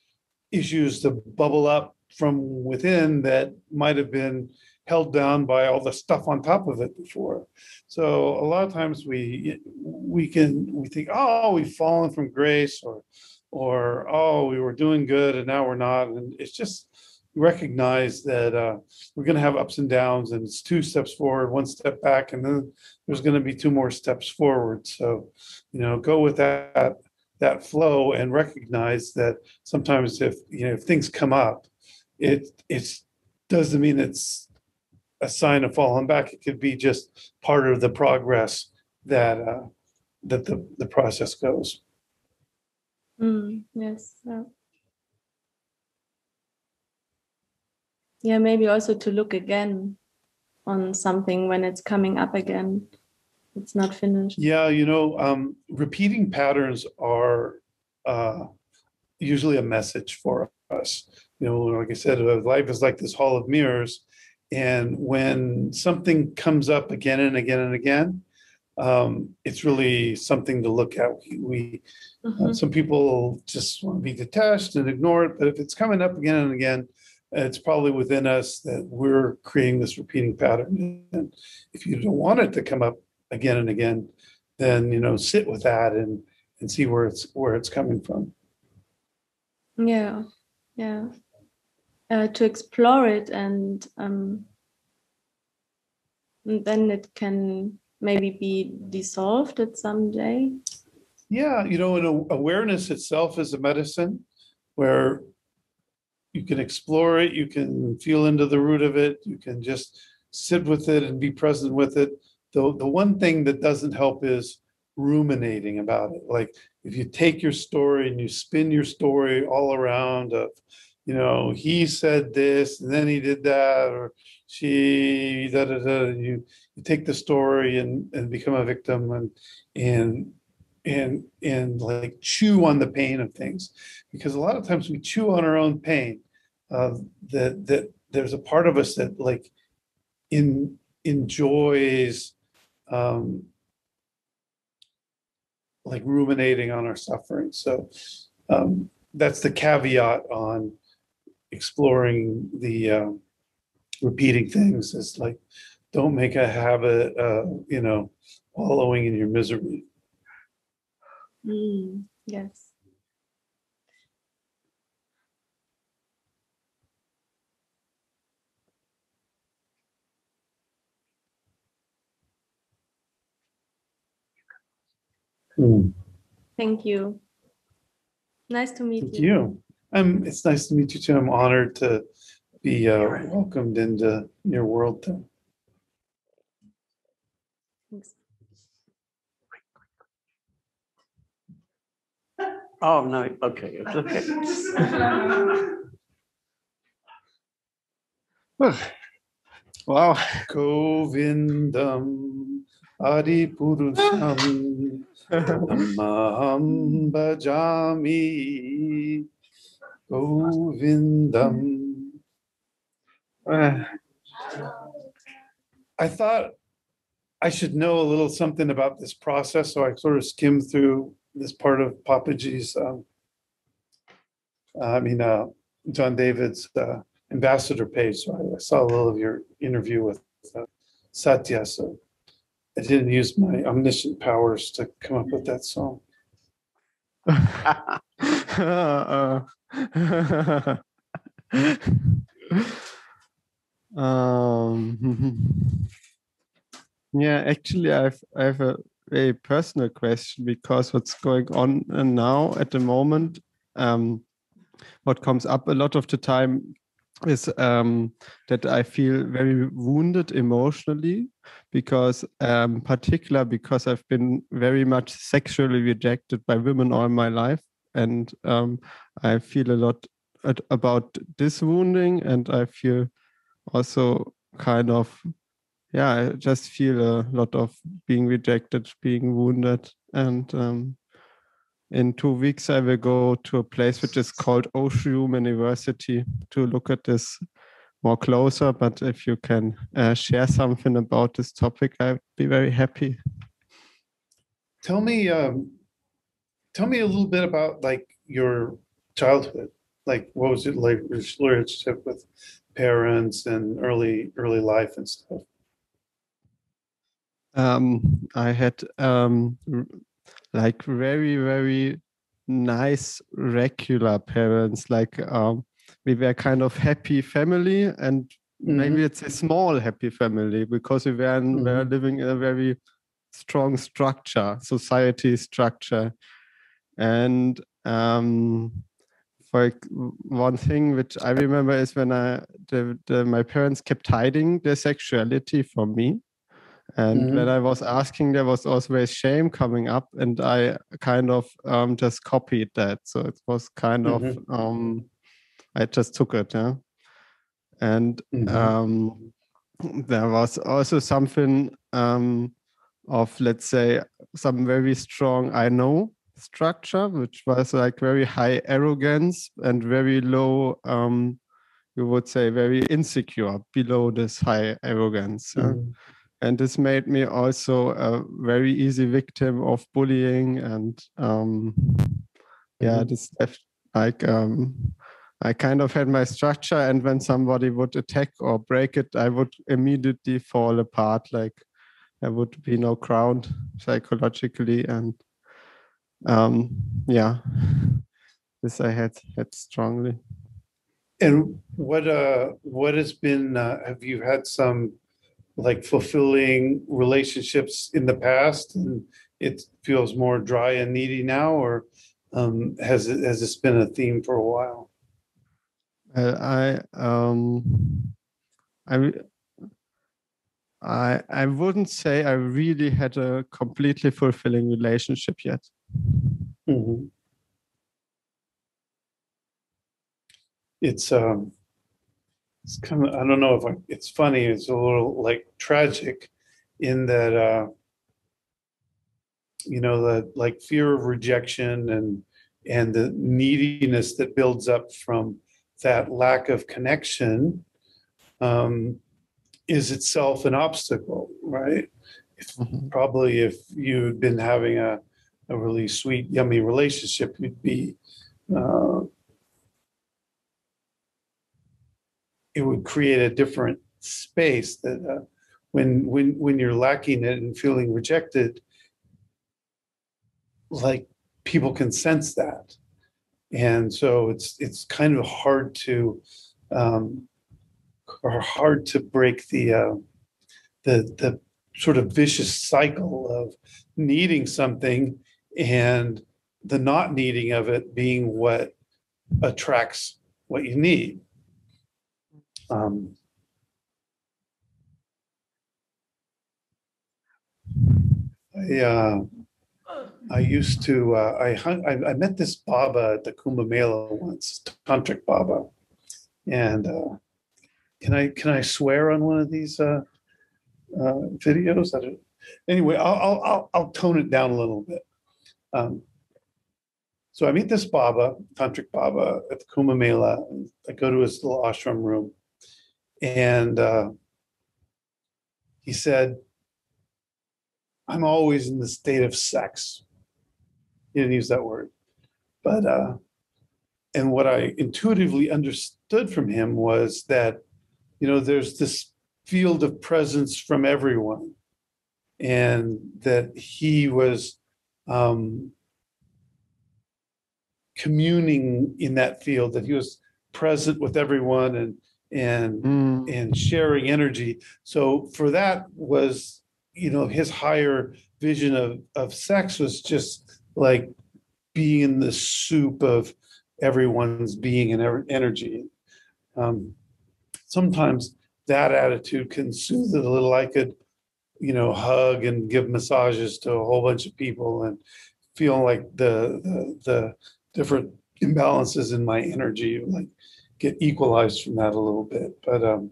issues to bubble up from within that might have been held down by all the stuff on top of it before. So a lot of times we we can we think, oh, we've fallen from grace, or or oh, we were doing good and now we're not, and it's just recognize that uh, we're going to have ups and downs, and it's two steps forward, one step back, and then there's going to be two more steps forward. So, you know, go with that that flow and recognize that sometimes if you know if things come up it it's doesn't mean it's a sign of falling back. It could be just part of the progress that uh, that the the process goes. Mm, yes. Yeah. yeah, maybe also to look again on something when it's coming up again. It's not finished. Yeah, you know, um, repeating patterns are uh, usually a message for us you know, like I said, uh, life is like this hall of mirrors. And when something comes up again and again and again, um, it's really something to look at. We, we uh, Mhm. some people just want to be detached and ignore it, but if it's coming up again and again, it's probably within us that we're creating this repeating pattern. And if you don't want it to come up again and again, then you know, sit with that and and see where it's where it's coming from. Yeah, yeah. Uh, to explore it and um, and then it can maybe be dissolved at some day. Yeah, you know, and awareness itself is a medicine where you can explore it, you can feel into the root of it, you can just sit with it and be present with it. The, the one thing that doesn't help is ruminating about it. Like if you take your story and you spin your story all around of, you know, he said this and then he did that, or she da da da. You you take the story and and become a victim and and and and like chew on the pain of things because a lot of times we chew on our own pain uh, that that there's a part of us that like in enjoys um like ruminating on our suffering so um that's the caveat on exploring the um repeating things It's like don't make a habit uh you know wallowing in your misery Mm, yes. Thank you. Nice to meet Thank you. you. Um, it's nice to meet you too. I'm honored to be uh, welcomed into your world too. <laughs> Oh, no, okay, it's okay. <laughs> <sighs> Wow. Govindam Adipurusham Tamaham Bhajami Govindam. Uh, I thought I should know a little something about this process, so I sort of skimmed through this part of Papaji's, um, I mean, uh, John David's uh, ambassador page. So I, I saw a little of your interview with uh, Satya. So I didn't use my omniscient powers to come up with that song. <laughs> <laughs> um, <laughs> yeah, actually, I've I have a very personal question because what's going on uh, now at the moment, um, what comes up a lot of the time is um, that I feel very wounded emotionally because, um, particular because I've been very much sexually rejected by women all my life, and um, I feel a lot at, about this wounding, and I feel also kind of yeah i just feel a lot of being rejected being wounded and um, in two weeks i will go to a place which is called Osho Humaniversity to look at this more closer but if you can uh, share something about this topic i'd be very happy Tell me, um, tell me a little bit about like your childhood. Like, what was it like? Relationship with parents and early early life and stuff. um, I had um, like very very nice regular parents. Like um, we were kind of happy family, and maybe it's a small happy family because we were, in, were living in a very strong structure, society structure, and um, for ex- one thing which I remember is when I the, the my parents kept hiding their sexuality from me. And when I was asking, there was always shame coming up, and I kind of um, just copied that. So it was kind of Mhm. um, I just took it, yeah. And um, there was also something um, of, let's say, some very strong I know structure, which was like very high arrogance and very low, um, you would say, very insecure below this high arrogance. yeah. And this made me also a very easy victim of bullying and um, yeah, this def- like um, I kind of had my structure, and when somebody would attack or break it, I would immediately fall apart. Like there would be no ground psychologically, and um, yeah, this I had had strongly. And what uh what has been uh, have you had some like fulfilling relationships in the past and it feels more dry and needy now or um has it has this been a theme for a while? Uh, I um I I I wouldn't say I really had a completely fulfilling relationship yet. Mhm. It's um it's kind of I don't know if I, it's funny, it's a little like tragic in that uh you know the like fear of rejection and and the neediness that builds up from that lack of connection um is itself an obstacle, right? If, probably if you'd been having a a really sweet, yummy relationship, you'd be, uh, it would create a different space that uh, when when when you're lacking it and feeling rejected, like people can sense that, and so it's it's kind of hard to um, or hard to break the uh, the the sort of vicious cycle of needing something and the not needing of it being what attracts what you need. Um, I, uh, I used to, uh, I, hung, I, I met this Baba at the Kumbh Mela once, Tantric Baba. And uh, can I can I swear on one of these uh, uh, videos? Anyway, I'll, I'll I'll I'll tone it down a little bit. Um, so I meet this Baba, Tantric Baba, at the Kumbh Mela. I go to his little ashram room, and uh, he said, "I'm always in the state of sex." He didn't use that word, but uh, and what I intuitively understood from him was that, you know, there's this field of presence from everyone, and that he was um, communing in that field, that he was present with everyone and, and, Mm. and sharing energy. So for that was, you know, his higher vision of, of sex was just like being in the soup of everyone's being and energy. Um, sometimes that attitude can soothe it a little. I could, you know, hug and give massages to a whole bunch of people and feel like the, the, the different imbalances in my energy like get equalized from that a little bit. But um,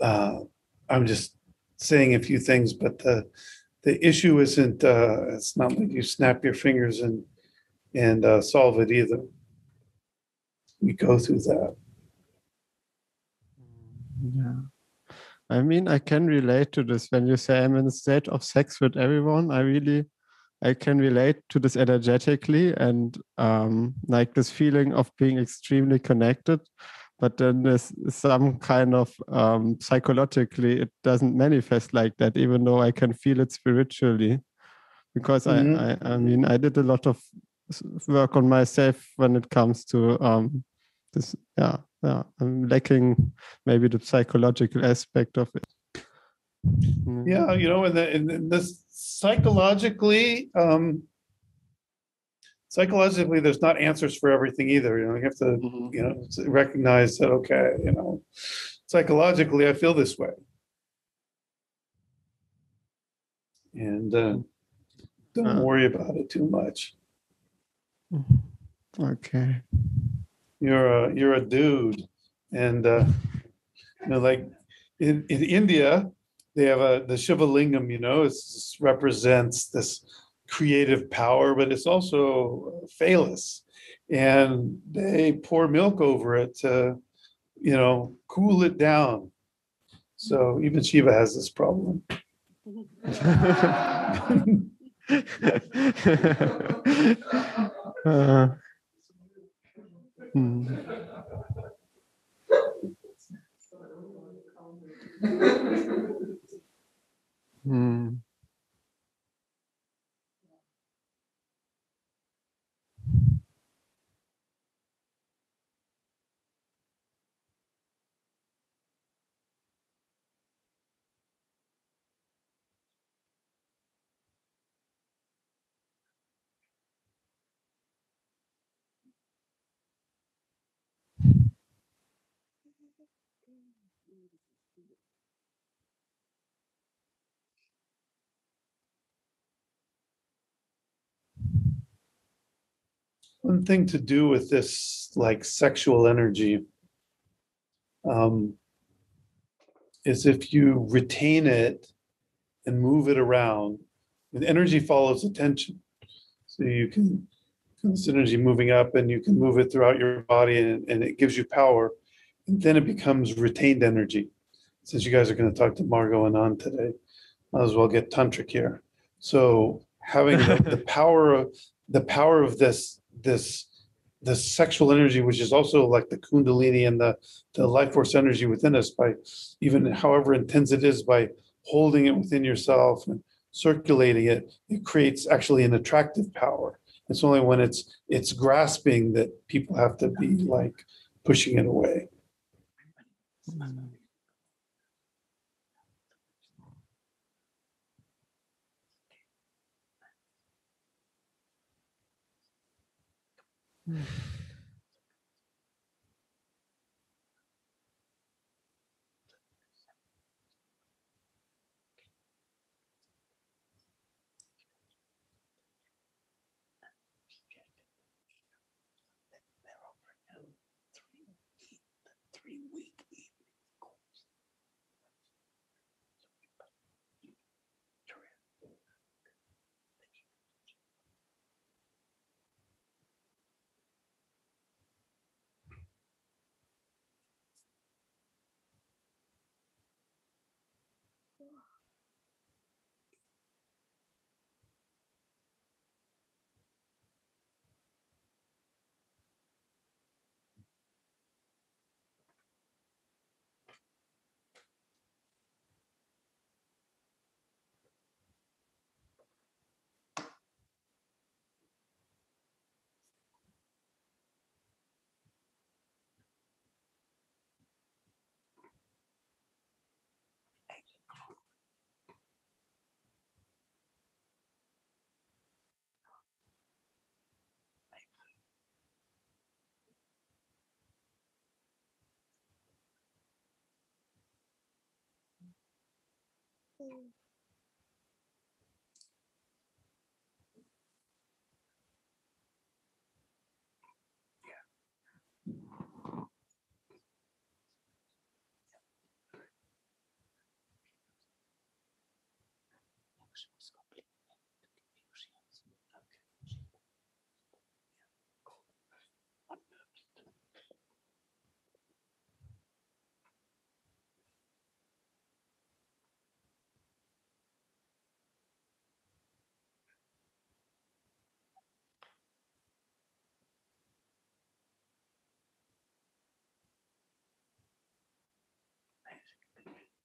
uh, I'm just saying a few things, but the the issue isn't. Uh, it's not like you snap your fingers and and uh, solve it either. We go through that. Yeah. I mean, I can relate to this when you say I'm in a state of sex with everyone. I really, I can relate to this energetically and um, like this feeling of being extremely connected. But then there's some kind of um, psychologically, it doesn't manifest like that, even though I can feel it spiritually. Because Mhm. I, I, I mean, I did a lot of work on myself when it comes to um, this. Yeah, yeah, I'm lacking maybe the psychological aspect of it. Mm. Yeah, you know, and the, and and this psychologically, um, psychologically, there's not answers for everything either. You know, you have to, Mhm. you know, recognize that, okay, you know, psychologically, I feel this way. And uh, don't Uh. worry about it too much. Okay. You're a you're a dude, and uh, you know, like in in India, they have a the Shiva Lingam. You know, it represents this creative power, but it's also phallus, and they pour milk over it to, you know, cool it down. So even Shiva has this problem. <laughs> <laughs> Uh, hmm. Hmm. <laughs> one thing to do with this like sexual energy um, is if you retain it and move it around and energy follows attention. So you can this energy moving up and you can move it throughout your body and, and it gives you power and then it becomes retained energy. Since you guys are going to talk to margot and on today might as well get tantric here. So having the, the <laughs> power of the power of this this this sexual energy which is also like the kundalini and the the life force energy within us by even however intense it is by holding it within yourself and circulating it it creates actually an attractive power. It's only when it's it's grasping that people have to be like pushing it away mm-hmm. Mm. Yeah. was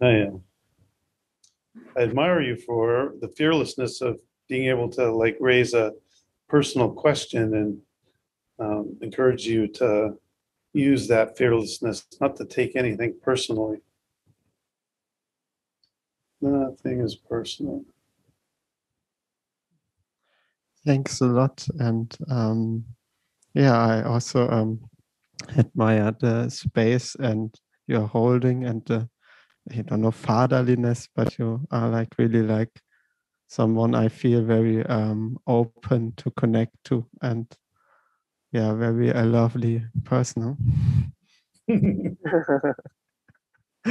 I, uh, I admire you for the fearlessness of being able to like raise a personal question and um, encourage you to use that fearlessness, not to take anything personally. Nothing is personal. Thanks a lot. And um, yeah, I also um, admire the space and you're holding and the, I don't know, fatherliness, but you are like really like someone I feel very um, open to connect to and yeah, very a lovely person. <laughs> <laughs>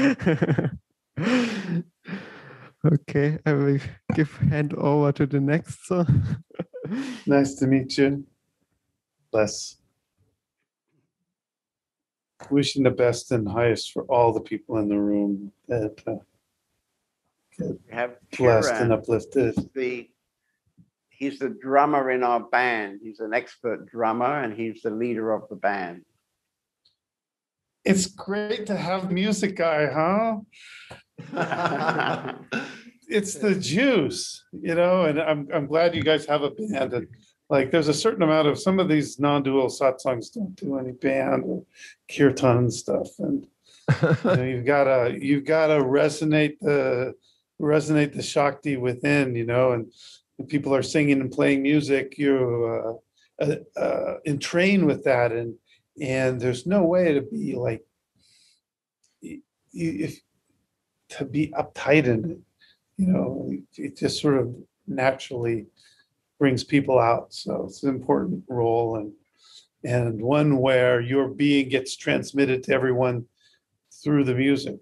okay, I will give hand over to the next. So. <laughs> Nice to meet you. Bless. Wishing the best and highest for all the people in the room that uh, get have blessed and uplifted. The he's the drummer in our band. He's an expert drummer and he's the leader of the band. It's great to have music guy, huh? <laughs> <laughs> it's the juice, you know, and I'm I'm glad you guys have a band. And like, there's a certain amount of some of these non-dual satsangs don't do any band or kirtan stuff, and you know, you've gotta you've gotta resonate the resonate the shakti within, you know, and people are singing and playing music, you uh, uh, uh, entrain with that, and and there's no way to be like if to be uptight in it you know it just sort of naturally brings people out so it's an important role and and one where your being gets transmitted to everyone through the music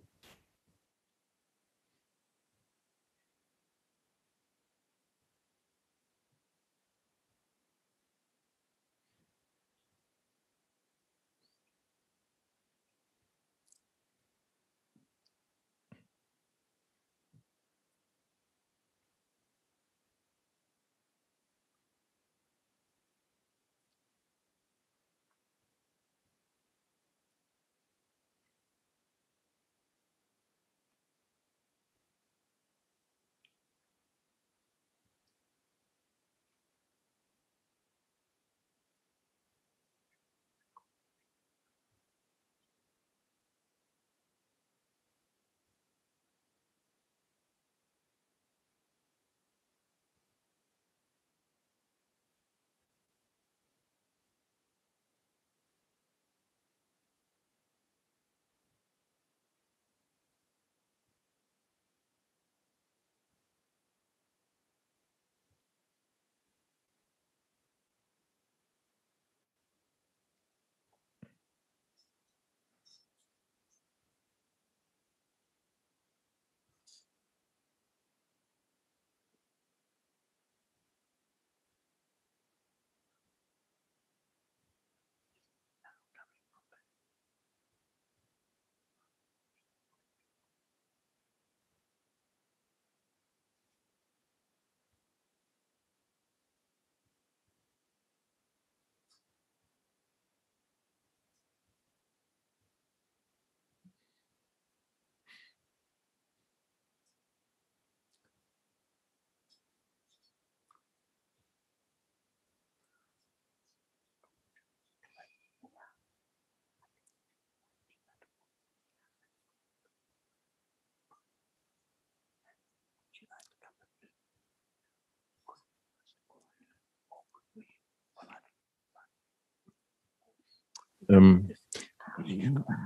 um,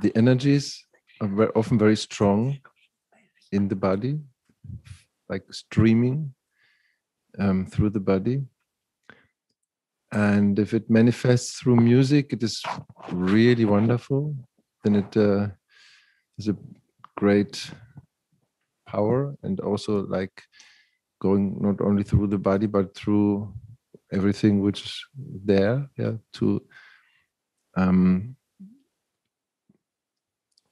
the energies are very, often very strong in the body, like streaming um, through the body. And if it manifests through music, it is really wonderful. Then it uh, is a great power and also like going not only through the body but through everything which is there yeah to um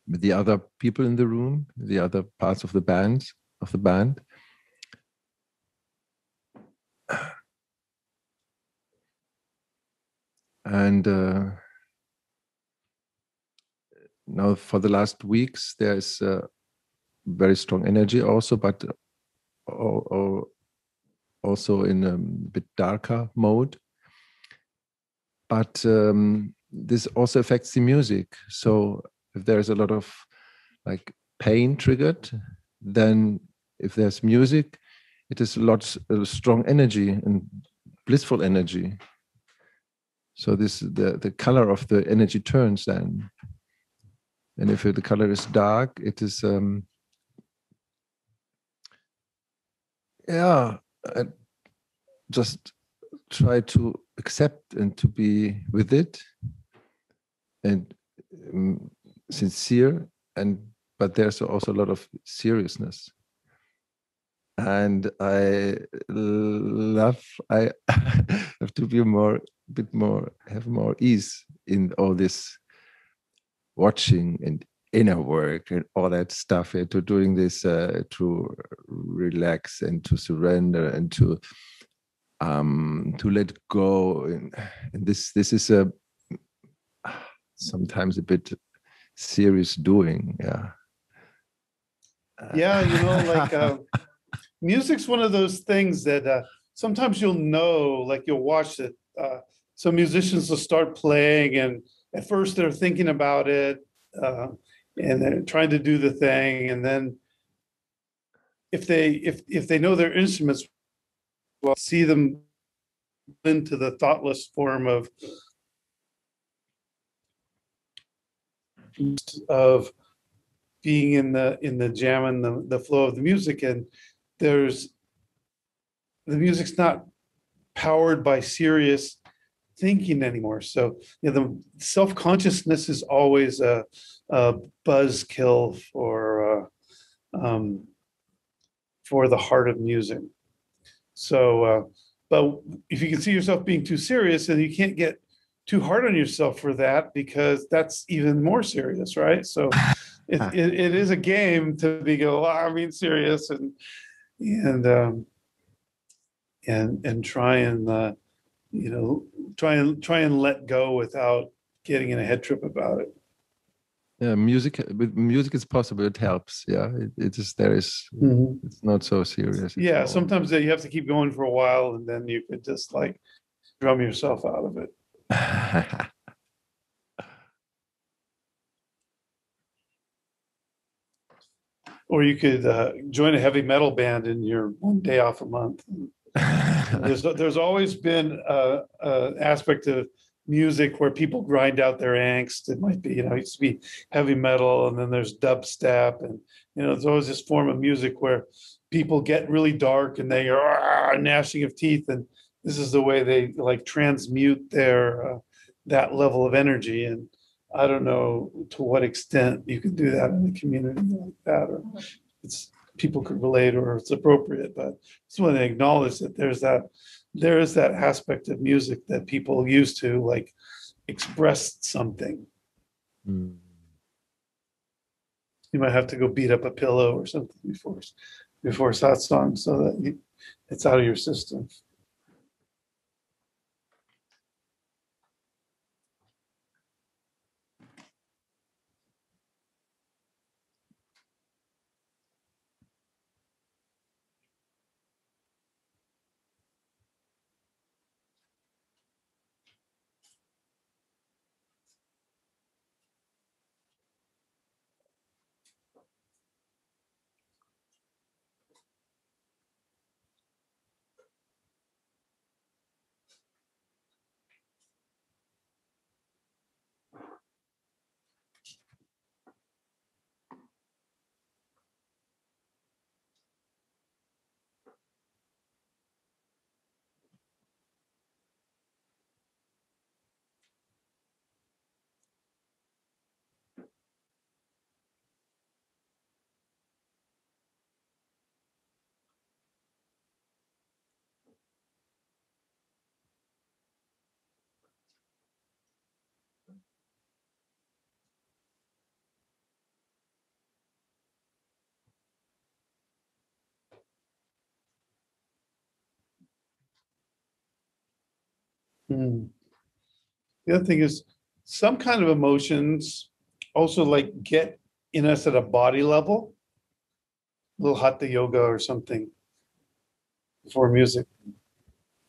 the other people in the room the other parts of the band of the band. And uh, now for the last weeks there's uh, very strong energy also but also in a bit darker mode. But um, this also affects the music. So if there's a lot of like pain triggered then if there's music it is a lot of strong energy and blissful energy. So this the the color of the energy turns then. And if the color is dark it is um yeah I just try to accept and to be with it and um, sincere and but there's also a lot of seriousness. And i love i <laughs> have to be more bit more have more ease in all this watching and inner work and all that stuff yeah, to doing this uh, to relax and to surrender and to um to let go. And, and this this is a sometimes a bit serious doing yeah. Yeah you know like uh, music's one of those things that uh, sometimes you'll know like you'll watch it uh, some musicians will start playing and at first they're thinking about it uh, and they're trying to do the thing and then if they if if they know their instruments well see them into the thoughtless form of of being in the in the jam and the, the flow of the music. And there's the music's not powered by serious thinking anymore. So you know, the self-consciousness is always a, a buzzkill for uh, um, for the heart of music. So uh, but if you can see yourself being too serious and you can't get too hard on yourself for that because that's even more serious right? So it, it, it is a game to be go well, i mean serious and and um and and try and uh you know try and try and let go without getting in a head trip about it. Yeah music with music is possible. It helps. Yeah it, it is there is, Mhm. it's not so serious. Yeah sometimes you have to keep going for a while and then you could just like drum yourself out of it <laughs> or you could uh, join a heavy metal band in your one day off a month there's there's always been a, a aspect of music where people grind out their angst. It might be, you know, it used to be heavy metal, and then there's dubstep, and you know, there's always this form of music where people get really dark and they are "Ah," gnashing of teeth, and this is the way they like transmute their uh, that level of energy. And I don't know to what extent you can do that in a community like that, or it's people could relate or it's appropriate, but just want to acknowledge that there's that there is that aspect of music that people used to like express something. Mm. You might have to go beat up a pillow or something before before that song so that you, it's out of your system. Hmm. The other thing is, some kind of emotions also like get in us at a body level. A little hatha yoga or something before music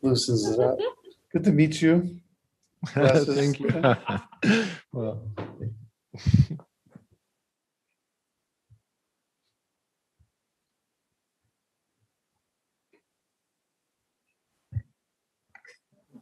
loosens it up. <laughs> Good to meet you. <laughs> Thank you. <laughs> well,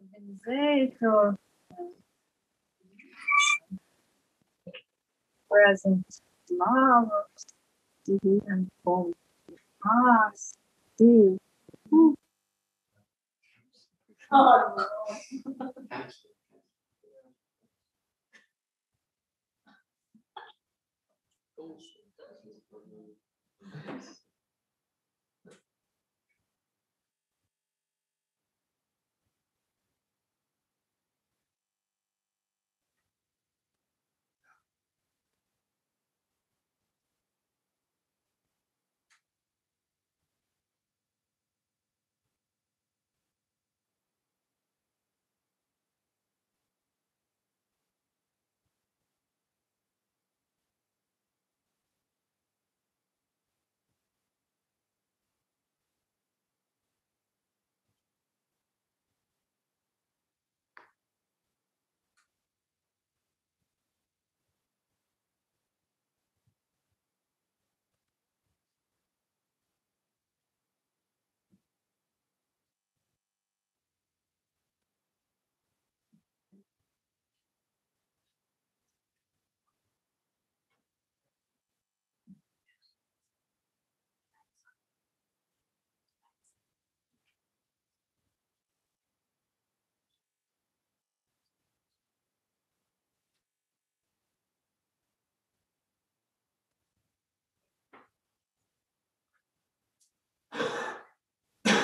Compensator. Present marvels mm-hmm. and Ah. Oh, no.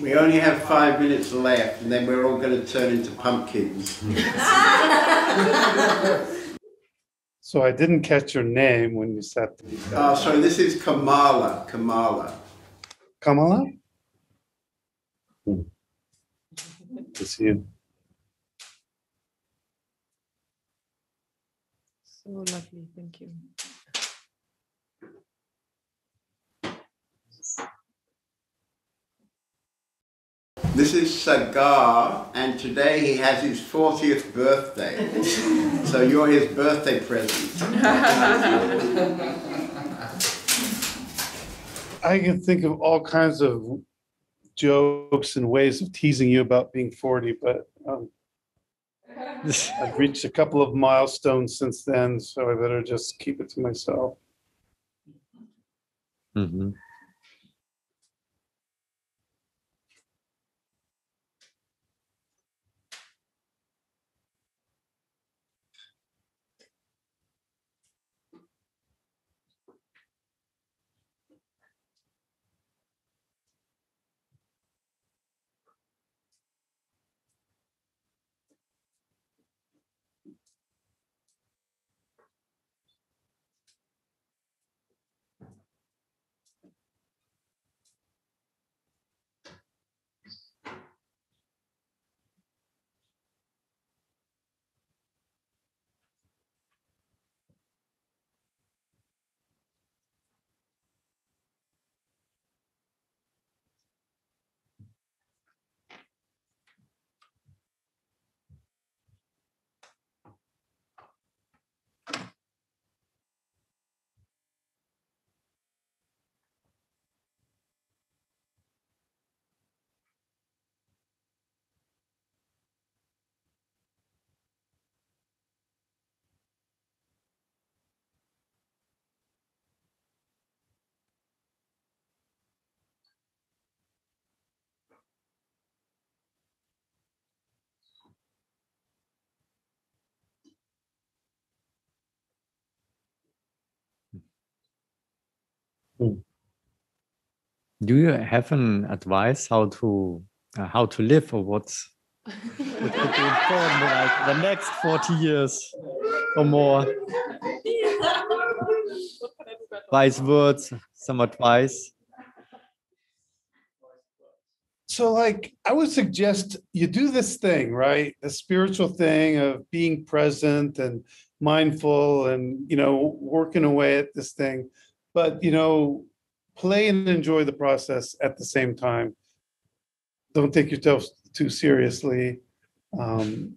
We only have five minutes left, and then we're all going to turn into pumpkins. <laughs> So I didn't catch your name when you said. Oh, sorry, this is Kamala. Kamala. Kamala? Good to see you. So lovely. Thank you. This is Sagar, and today he has his 40th birthday. <laughs> so you're his birthday present. <laughs> I can think of all kinds of jokes and ways of teasing you about being 40, but um, <laughs> I've reached a couple of milestones since then, so I better just keep it to myself. Do you have an advice how to uh, how to live or what's what could be important like the next 40 years or more? Wise words, some advice. So, like, I would suggest you do this thing, right? The spiritual thing of being present and mindful and, you know, working away at this thing. But, you know, play and enjoy the process at the same time. Don't take yourself too seriously. Um,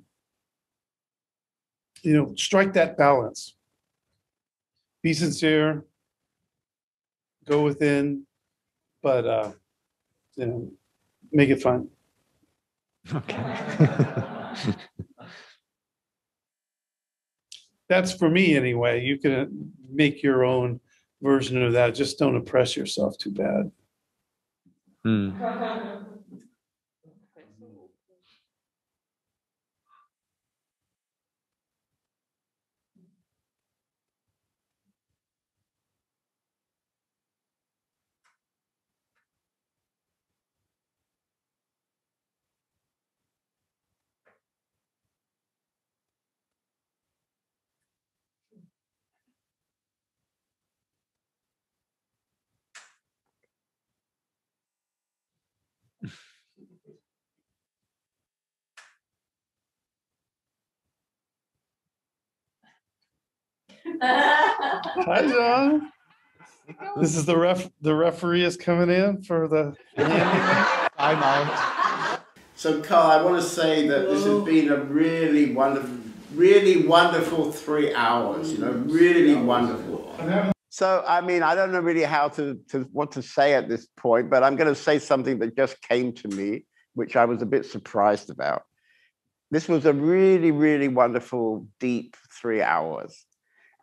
you know, strike that balance. Be sincere, go within, but, uh, you know, make it fun. Okay. <laughs> That's for me anyway. You can make your own version of that. Just don't oppress yourself too bad. Hmm. <laughs> <laughs> Hi, John. This is the ref. The referee is coming in for the I'm out. So, Karl, I want to say that this has been a really wonderful, really wonderful three hours. You know, really wonderful. So, I mean, I don't know really how to, to what to say at this point, but I'm going to say something that just came to me, which I was a bit surprised about. This was a really, really wonderful, deep three hours.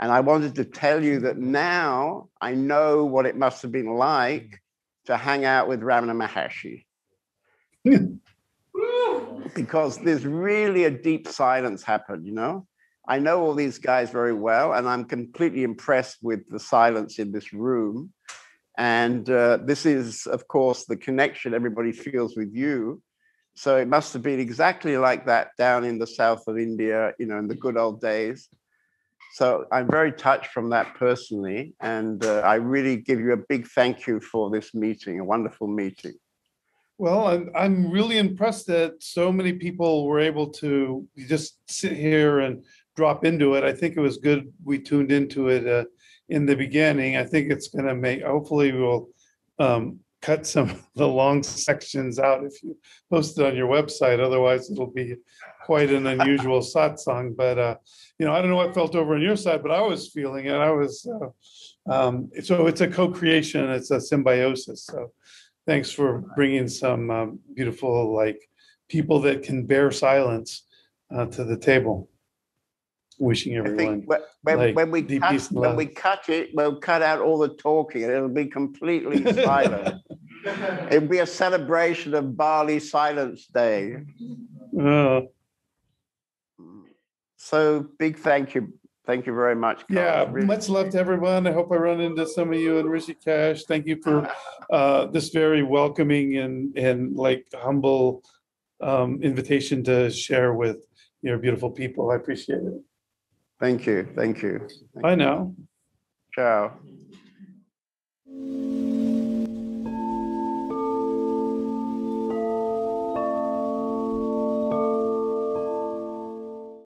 And I wanted to tell you that now I know what it must have been like to hang out with Ramana Maharshi. because there's really a deep silence happened, you know? I know all these guys very well, and I'm completely impressed with the silence in this room. And uh, this is, of course, the connection everybody feels with you. So it must have been exactly like that down in the south of India, you know, in the good old days. So I'm very touched from that personally. And uh, I really give you a big thank you for this meeting, a wonderful meeting. Well, I'm, I'm really impressed that so many people were able to just sit here and drop into it. I think it was good we tuned into it uh, in the beginning. I think it's going to make, hopefully we'll um, cut some of the long sections out if you post it on your website. Otherwise, it'll be quite an unusual <laughs> satsang. But, uh, you know, I don't know what felt over on your side, but I was feeling it. I was, uh, um, so it's a co-creation, it's a symbiosis. So thanks for bringing some um, beautiful, like, people that can bear silence uh, to the table. Wishing I everyone. think when, when, like, when we deep cut, peace and when we cut it, we'll cut out all the talking and it'll be completely <laughs> silent. It'll be a celebration of Bali Silence Day. Oh, So big thank you. Thank you very much. Karl. Yeah, Really- much love to everyone. I hope I run into some of you in Rishikesh. Thank you for <laughs> uh, this very welcoming and, and like humble um, invitation to share with your beautiful people. I appreciate it. Thank you. Thank you. Thank Bye you. now. Ciao.